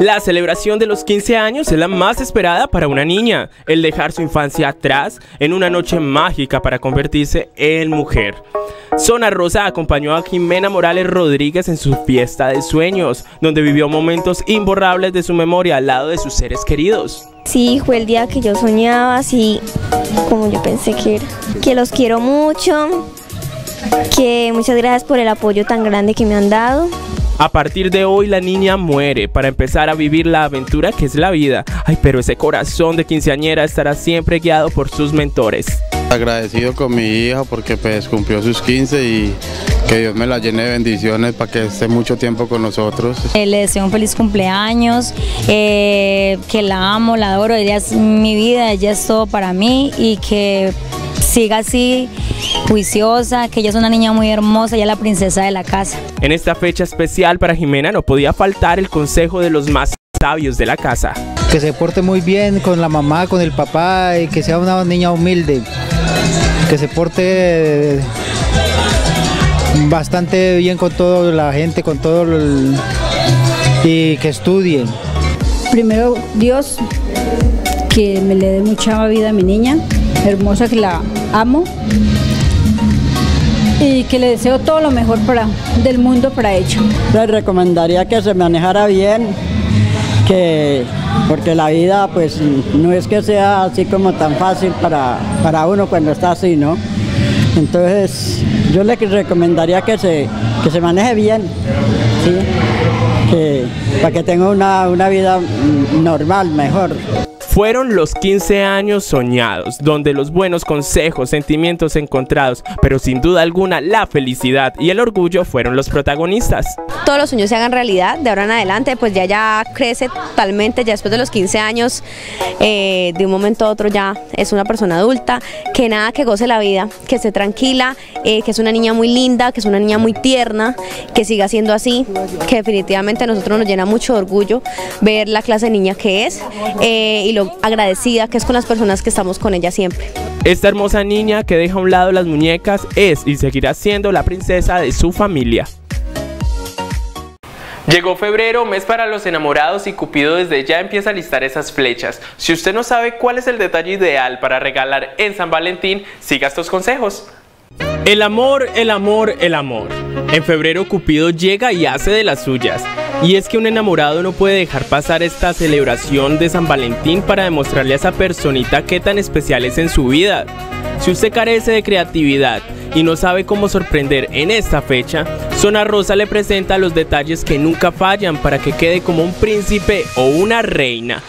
La celebración de los 15 años es la más esperada para una niña, el dejar su infancia atrás en una noche mágica para convertirse en mujer. Zona Rosa acompañó a Jimena Morales Rodríguez en su fiesta de sueños, donde vivió momentos imborrables de su memoria al lado de sus seres queridos. Sí, fue el día que yo soñaba, así como yo pensé que era. Que los quiero mucho, que muchas gracias por el apoyo tan grande que me han dado. A partir de hoy la niña muere para empezar a vivir la aventura que es la vida. Ay, pero ese corazón de quinceañera estará siempre guiado por sus mentores. Agradecido con mi hija porque pues cumplió sus 15 y que Dios me la llene de bendiciones para que esté mucho tiempo con nosotros. Eh, le deseo un feliz cumpleaños, eh, que la amo, la adoro, ella es mi vida, ella es todo para mí y que siga así, juiciosa, que ella es una niña muy hermosa, ella es la princesa de la casa. En esta fecha especial para Jimena no podía faltar el consejo de los más sabios de la casa. Que se porte muy bien con la mamá, con el papá y que sea una niña humilde. Que se porte bastante bien con toda la gente, con todo el... y que estudie. primero Dios, que me le dé mucha vida a mi niña, hermosa que la amo y que le deseo todo lo mejor para, del mundo para ella. Le recomendaría que se manejara bien, que porque la vida pues no es que sea así como tan fácil para, para uno cuando está así, ¿no? Entonces yo le recomendaría que se, que se maneje bien, ¿sí? para que tenga una, una vida normal, mejor. Fueron los 15 años soñados, donde los buenos consejos, sentimientos encontrados, pero sin duda alguna la felicidad y el orgullo fueron los protagonistas. Todos los sueños se hagan realidad, de ahora en adelante pues ya ya crece totalmente, ya después de los 15 años, eh, de un momento a otro ya es una persona adulta, que nada, que goce la vida, que esté tranquila, eh, que es una niña muy linda, que es una niña muy tierna, que siga siendo así, que definitivamente a nosotros nos llena mucho orgullo ver la clase de niña que es eh, agradecida que es con las personas que estamos con ella siempre. Esta hermosa niña que deja a un lado las muñecas es y seguirá siendo la princesa de su familia. Llegó febrero, mes para los enamorados y Cupido desde ya empieza a listar esas flechas. Si usted no sabe cuál es el detalle ideal para regalar en San Valentín, siga estos consejos. El amor, el amor, el amor. En febrero Cupido llega y hace de las suyas. Y es que un enamorado no puede dejar pasar esta celebración de San Valentín para demostrarle a esa personita qué tan especial es en su vida. Si usted carece de creatividad y no sabe cómo sorprender en esta fecha, Zona Rosa le presenta los detalles que nunca fallan para que quede como un príncipe o una reina.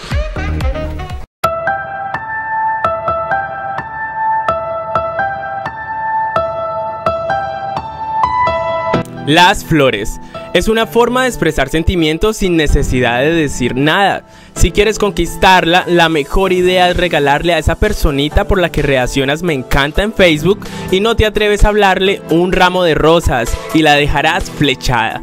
Las flores. Es una forma de expresar sentimientos sin necesidad de decir nada. Si quieres conquistarla, la mejor idea es regalarle a esa personita por la que reaccionas me encanta en Facebook y no te atreves a hablarle un ramo de rosas y la dejarás flechada.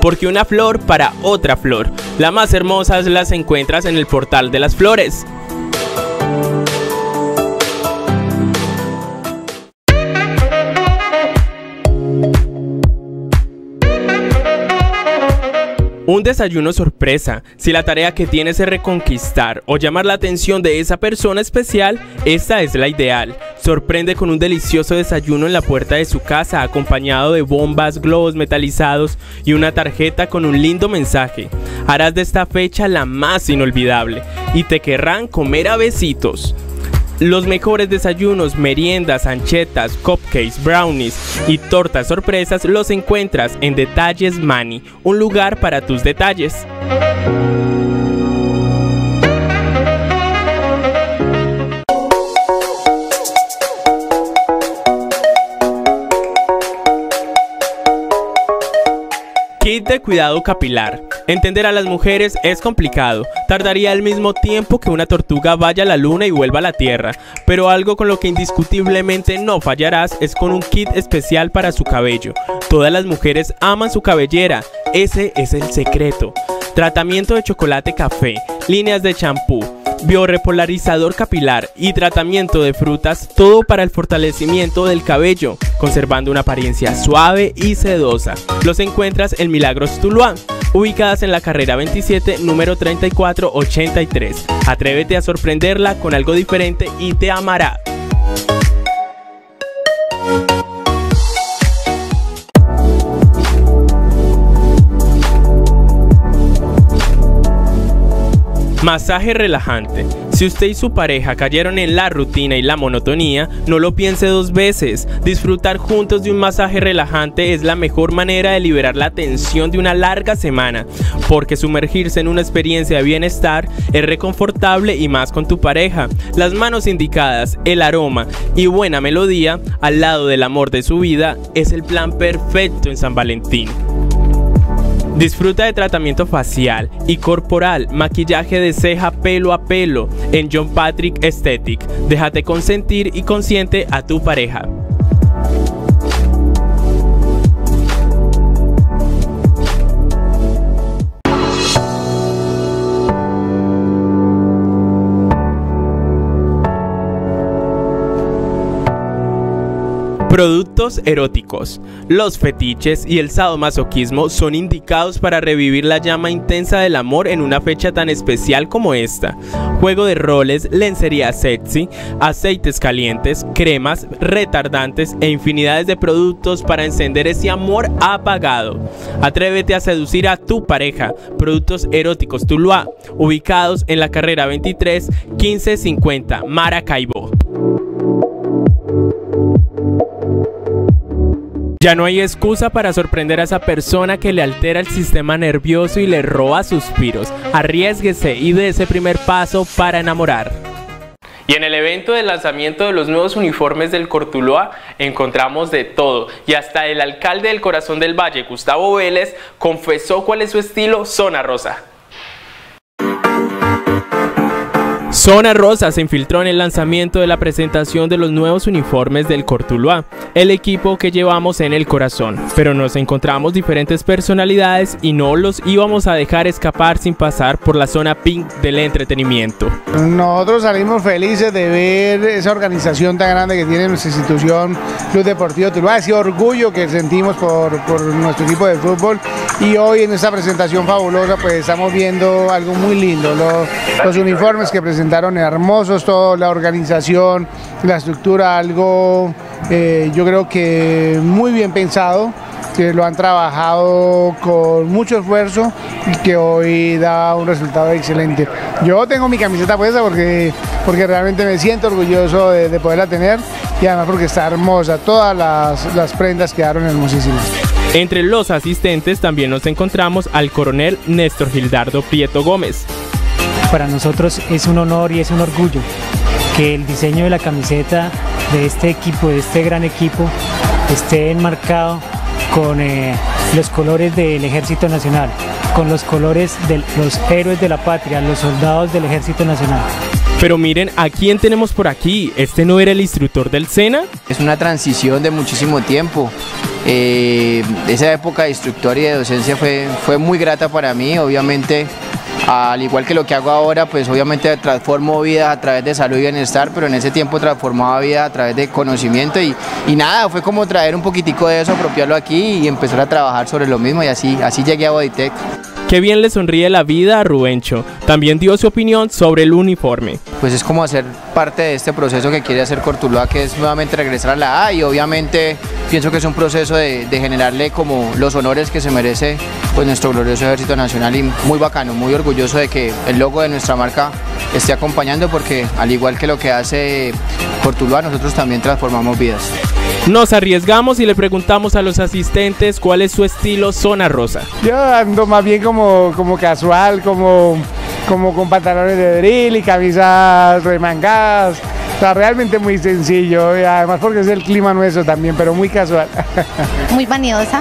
Porque una flor para otra flor. Las más hermosas las encuentras en el portal de las flores. Un desayuno sorpresa. Si la tarea que tienes es reconquistar o llamar la atención de esa persona especial, esta es la ideal. Sorprende con un delicioso desayuno en la puerta de su casa acompañado de bombas, globos metalizados y una tarjeta con un lindo mensaje. Harás de esta fecha la más inolvidable y te querrán comer a besitos. Los mejores desayunos, meriendas, anchetas, cupcakes, brownies y tortas sorpresas los encuentras en Detalles Mani, un lugar para tus detalles. Kit de cuidado capilar. Entender a las mujeres es complicado. Tardaría el mismo tiempo que una tortuga vaya a la luna y vuelva a la tierra. Pero algo con lo que indiscutiblemente no fallarás es con un kit especial para su cabello. Todas las mujeres aman su cabellera. Ese es el secreto. Tratamiento de chocolate café, líneas de champú, biorepolarizador capilar y tratamiento de frutas, todo para el fortalecimiento del cabello, conservando una apariencia suave y sedosa. Los encuentras en Milagros Tuluá, ubicadas en la carrera 27, número 3483. Atrévete a sorprenderla con algo diferente y te amará. Masaje relajante. Si usted y su pareja cayeron en la rutina y la monotonía, no lo piense dos veces. Disfrutar juntos de un masaje relajante es la mejor manera de liberar la tensión de una larga semana, porque sumergirse en una experiencia de bienestar es reconfortable y más con tu pareja. Las manos indicadas, el aroma y buena melodía al lado del amor de su vida es el plan perfecto en San Valentín. Disfruta de tratamiento facial y corporal, maquillaje de ceja pelo a pelo en John Patrick Aesthetic. Déjate consentir y consiente a tu pareja. Productos eróticos. Los fetiches y el sadomasoquismo son indicados para revivir la llama intensa del amor en una fecha tan especial como esta. Juego de roles, lencería sexy, aceites calientes, cremas, retardantes e infinidades de productos para encender ese amor apagado. Atrévete a seducir a tu pareja. Productos eróticos Tuluá, ubicados en la carrera 23 1550 Maracaibo. Ya no hay excusa para sorprender a esa persona que le altera el sistema nervioso y le roba suspiros. Arriesguese y dé ese primer paso para enamorar. Y en el evento del lanzamiento de los nuevos uniformes del Cortuloa encontramos de todo y hasta el alcalde del corazón del valle, Gustavo Vélez, confesó cuál es su estilo zona rosa. Zona Rosa se infiltró en el lanzamiento de la presentación de los nuevos uniformes del Cortuluá, el equipo que llevamos en el corazón. Pero nos encontramos diferentes personalidades y no los íbamos a dejar escapar sin pasar por la zona pink del entretenimiento. Nosotros salimos felices de ver esa organización tan grande que tiene nuestra institución Club Deportivo Tuluá, ese orgullo que sentimos por, nuestro equipo de fútbol y hoy en esta presentación fabulosa pues estamos viendo algo muy lindo, los, los uniformes que presentamos presentaron hermosos, toda la organización, la estructura, algo eh, yo creo que muy bien pensado, que lo han trabajado con mucho esfuerzo y que hoy da un resultado excelente. Yo tengo mi camiseta puesta porque, porque realmente me siento orgulloso de, poderla tener y además porque está hermosa, todas las, las prendas quedaron hermosísimas. Entre los asistentes también nos encontramos al coronel Néstor Gildardo Prieto Gómez, para nosotros es un honor y es un orgullo que el diseño de la camiseta de este equipo, de este gran equipo, esté enmarcado con eh, los colores del Ejército Nacional, con los colores de los héroes de la patria, los soldados del Ejército Nacional. Pero miren, ¿a quién tenemos por aquí? ¿Este no era el instructor del SENA? Es una transición de muchísimo tiempo. Eh, esa época de instructor y de docencia fue, fue muy grata para mí, obviamente al igual que lo que hago ahora, pues obviamente transformo vida a través de salud y bienestar, pero en ese tiempo transformaba vida a través de conocimiento y, y nada, fue como traer un poquitico de eso, apropiarlo aquí y empezar a trabajar sobre lo mismo y así, así llegué a Bodytech. Qué bien le sonríe la vida a Rubencho. También dio su opinión sobre el uniforme. Pues es como hacer parte de este proceso que quiere hacer Cortuloa, que es nuevamente regresar a la A y obviamente pienso que es un proceso de, generarle como los honores que se merece pues nuestro glorioso Ejército Nacional y muy bacano, muy orgulloso de que el logo de nuestra marca esté acompañando porque al igual que lo que hace Cortuloa, nosotros también transformamos vidas. Nos arriesgamos y le preguntamos a los asistentes cuál es su estilo zona rosa. Yo ando más bien como, como casual, como, como con pantalones de drill y camisas remangadas. O sea, realmente muy sencillo, y además porque es el clima nuestro también, pero muy casual. Muy vanidosa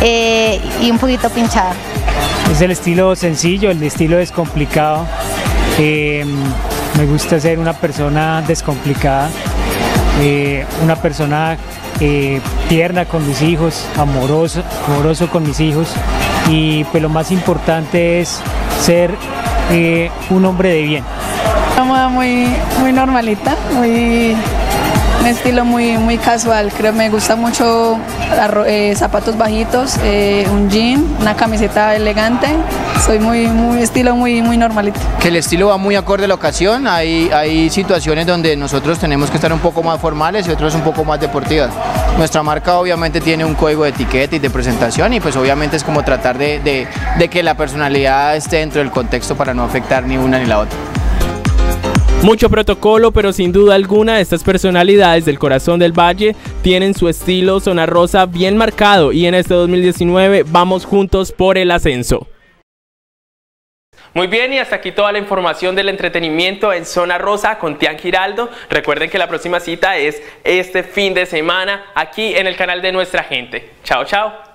eh, y un poquito pinchada. Es el estilo sencillo, el estilo descomplicado. Eh, me gusta ser una persona descomplicada. Eh, una persona eh, tierna con mis hijos, amoroso, amoroso con mis hijos y pues lo más importante es ser eh, un hombre de bien. Una moda muy, muy normalita, muy un estilo muy, muy casual, creo me gusta mucho eh, zapatos bajitos, eh, un jean, una camiseta elegante, soy muy, muy estilo muy, muy normalito. Que el estilo va muy acorde a la ocasión, hay, hay situaciones donde nosotros tenemos que estar un poco más formales y otros un poco más deportivas. Nuestra marca obviamente tiene un código de etiqueta y de presentación y pues obviamente es como tratar de, de que la personalidad esté dentro del contexto para no afectar ni una ni la otra. Mucho protocolo, pero sin duda alguna estas personalidades del corazón del valle tienen su estilo zona rosa bien marcado y en este 2019 vamos juntos por el ascenso. Muy bien, y hasta aquí toda la información del entretenimiento en Zona Rosa con Tian Giraldo. Recuerden que la próxima cita es este fin de semana aquí en el canal de nuestra gente. Chao, chao.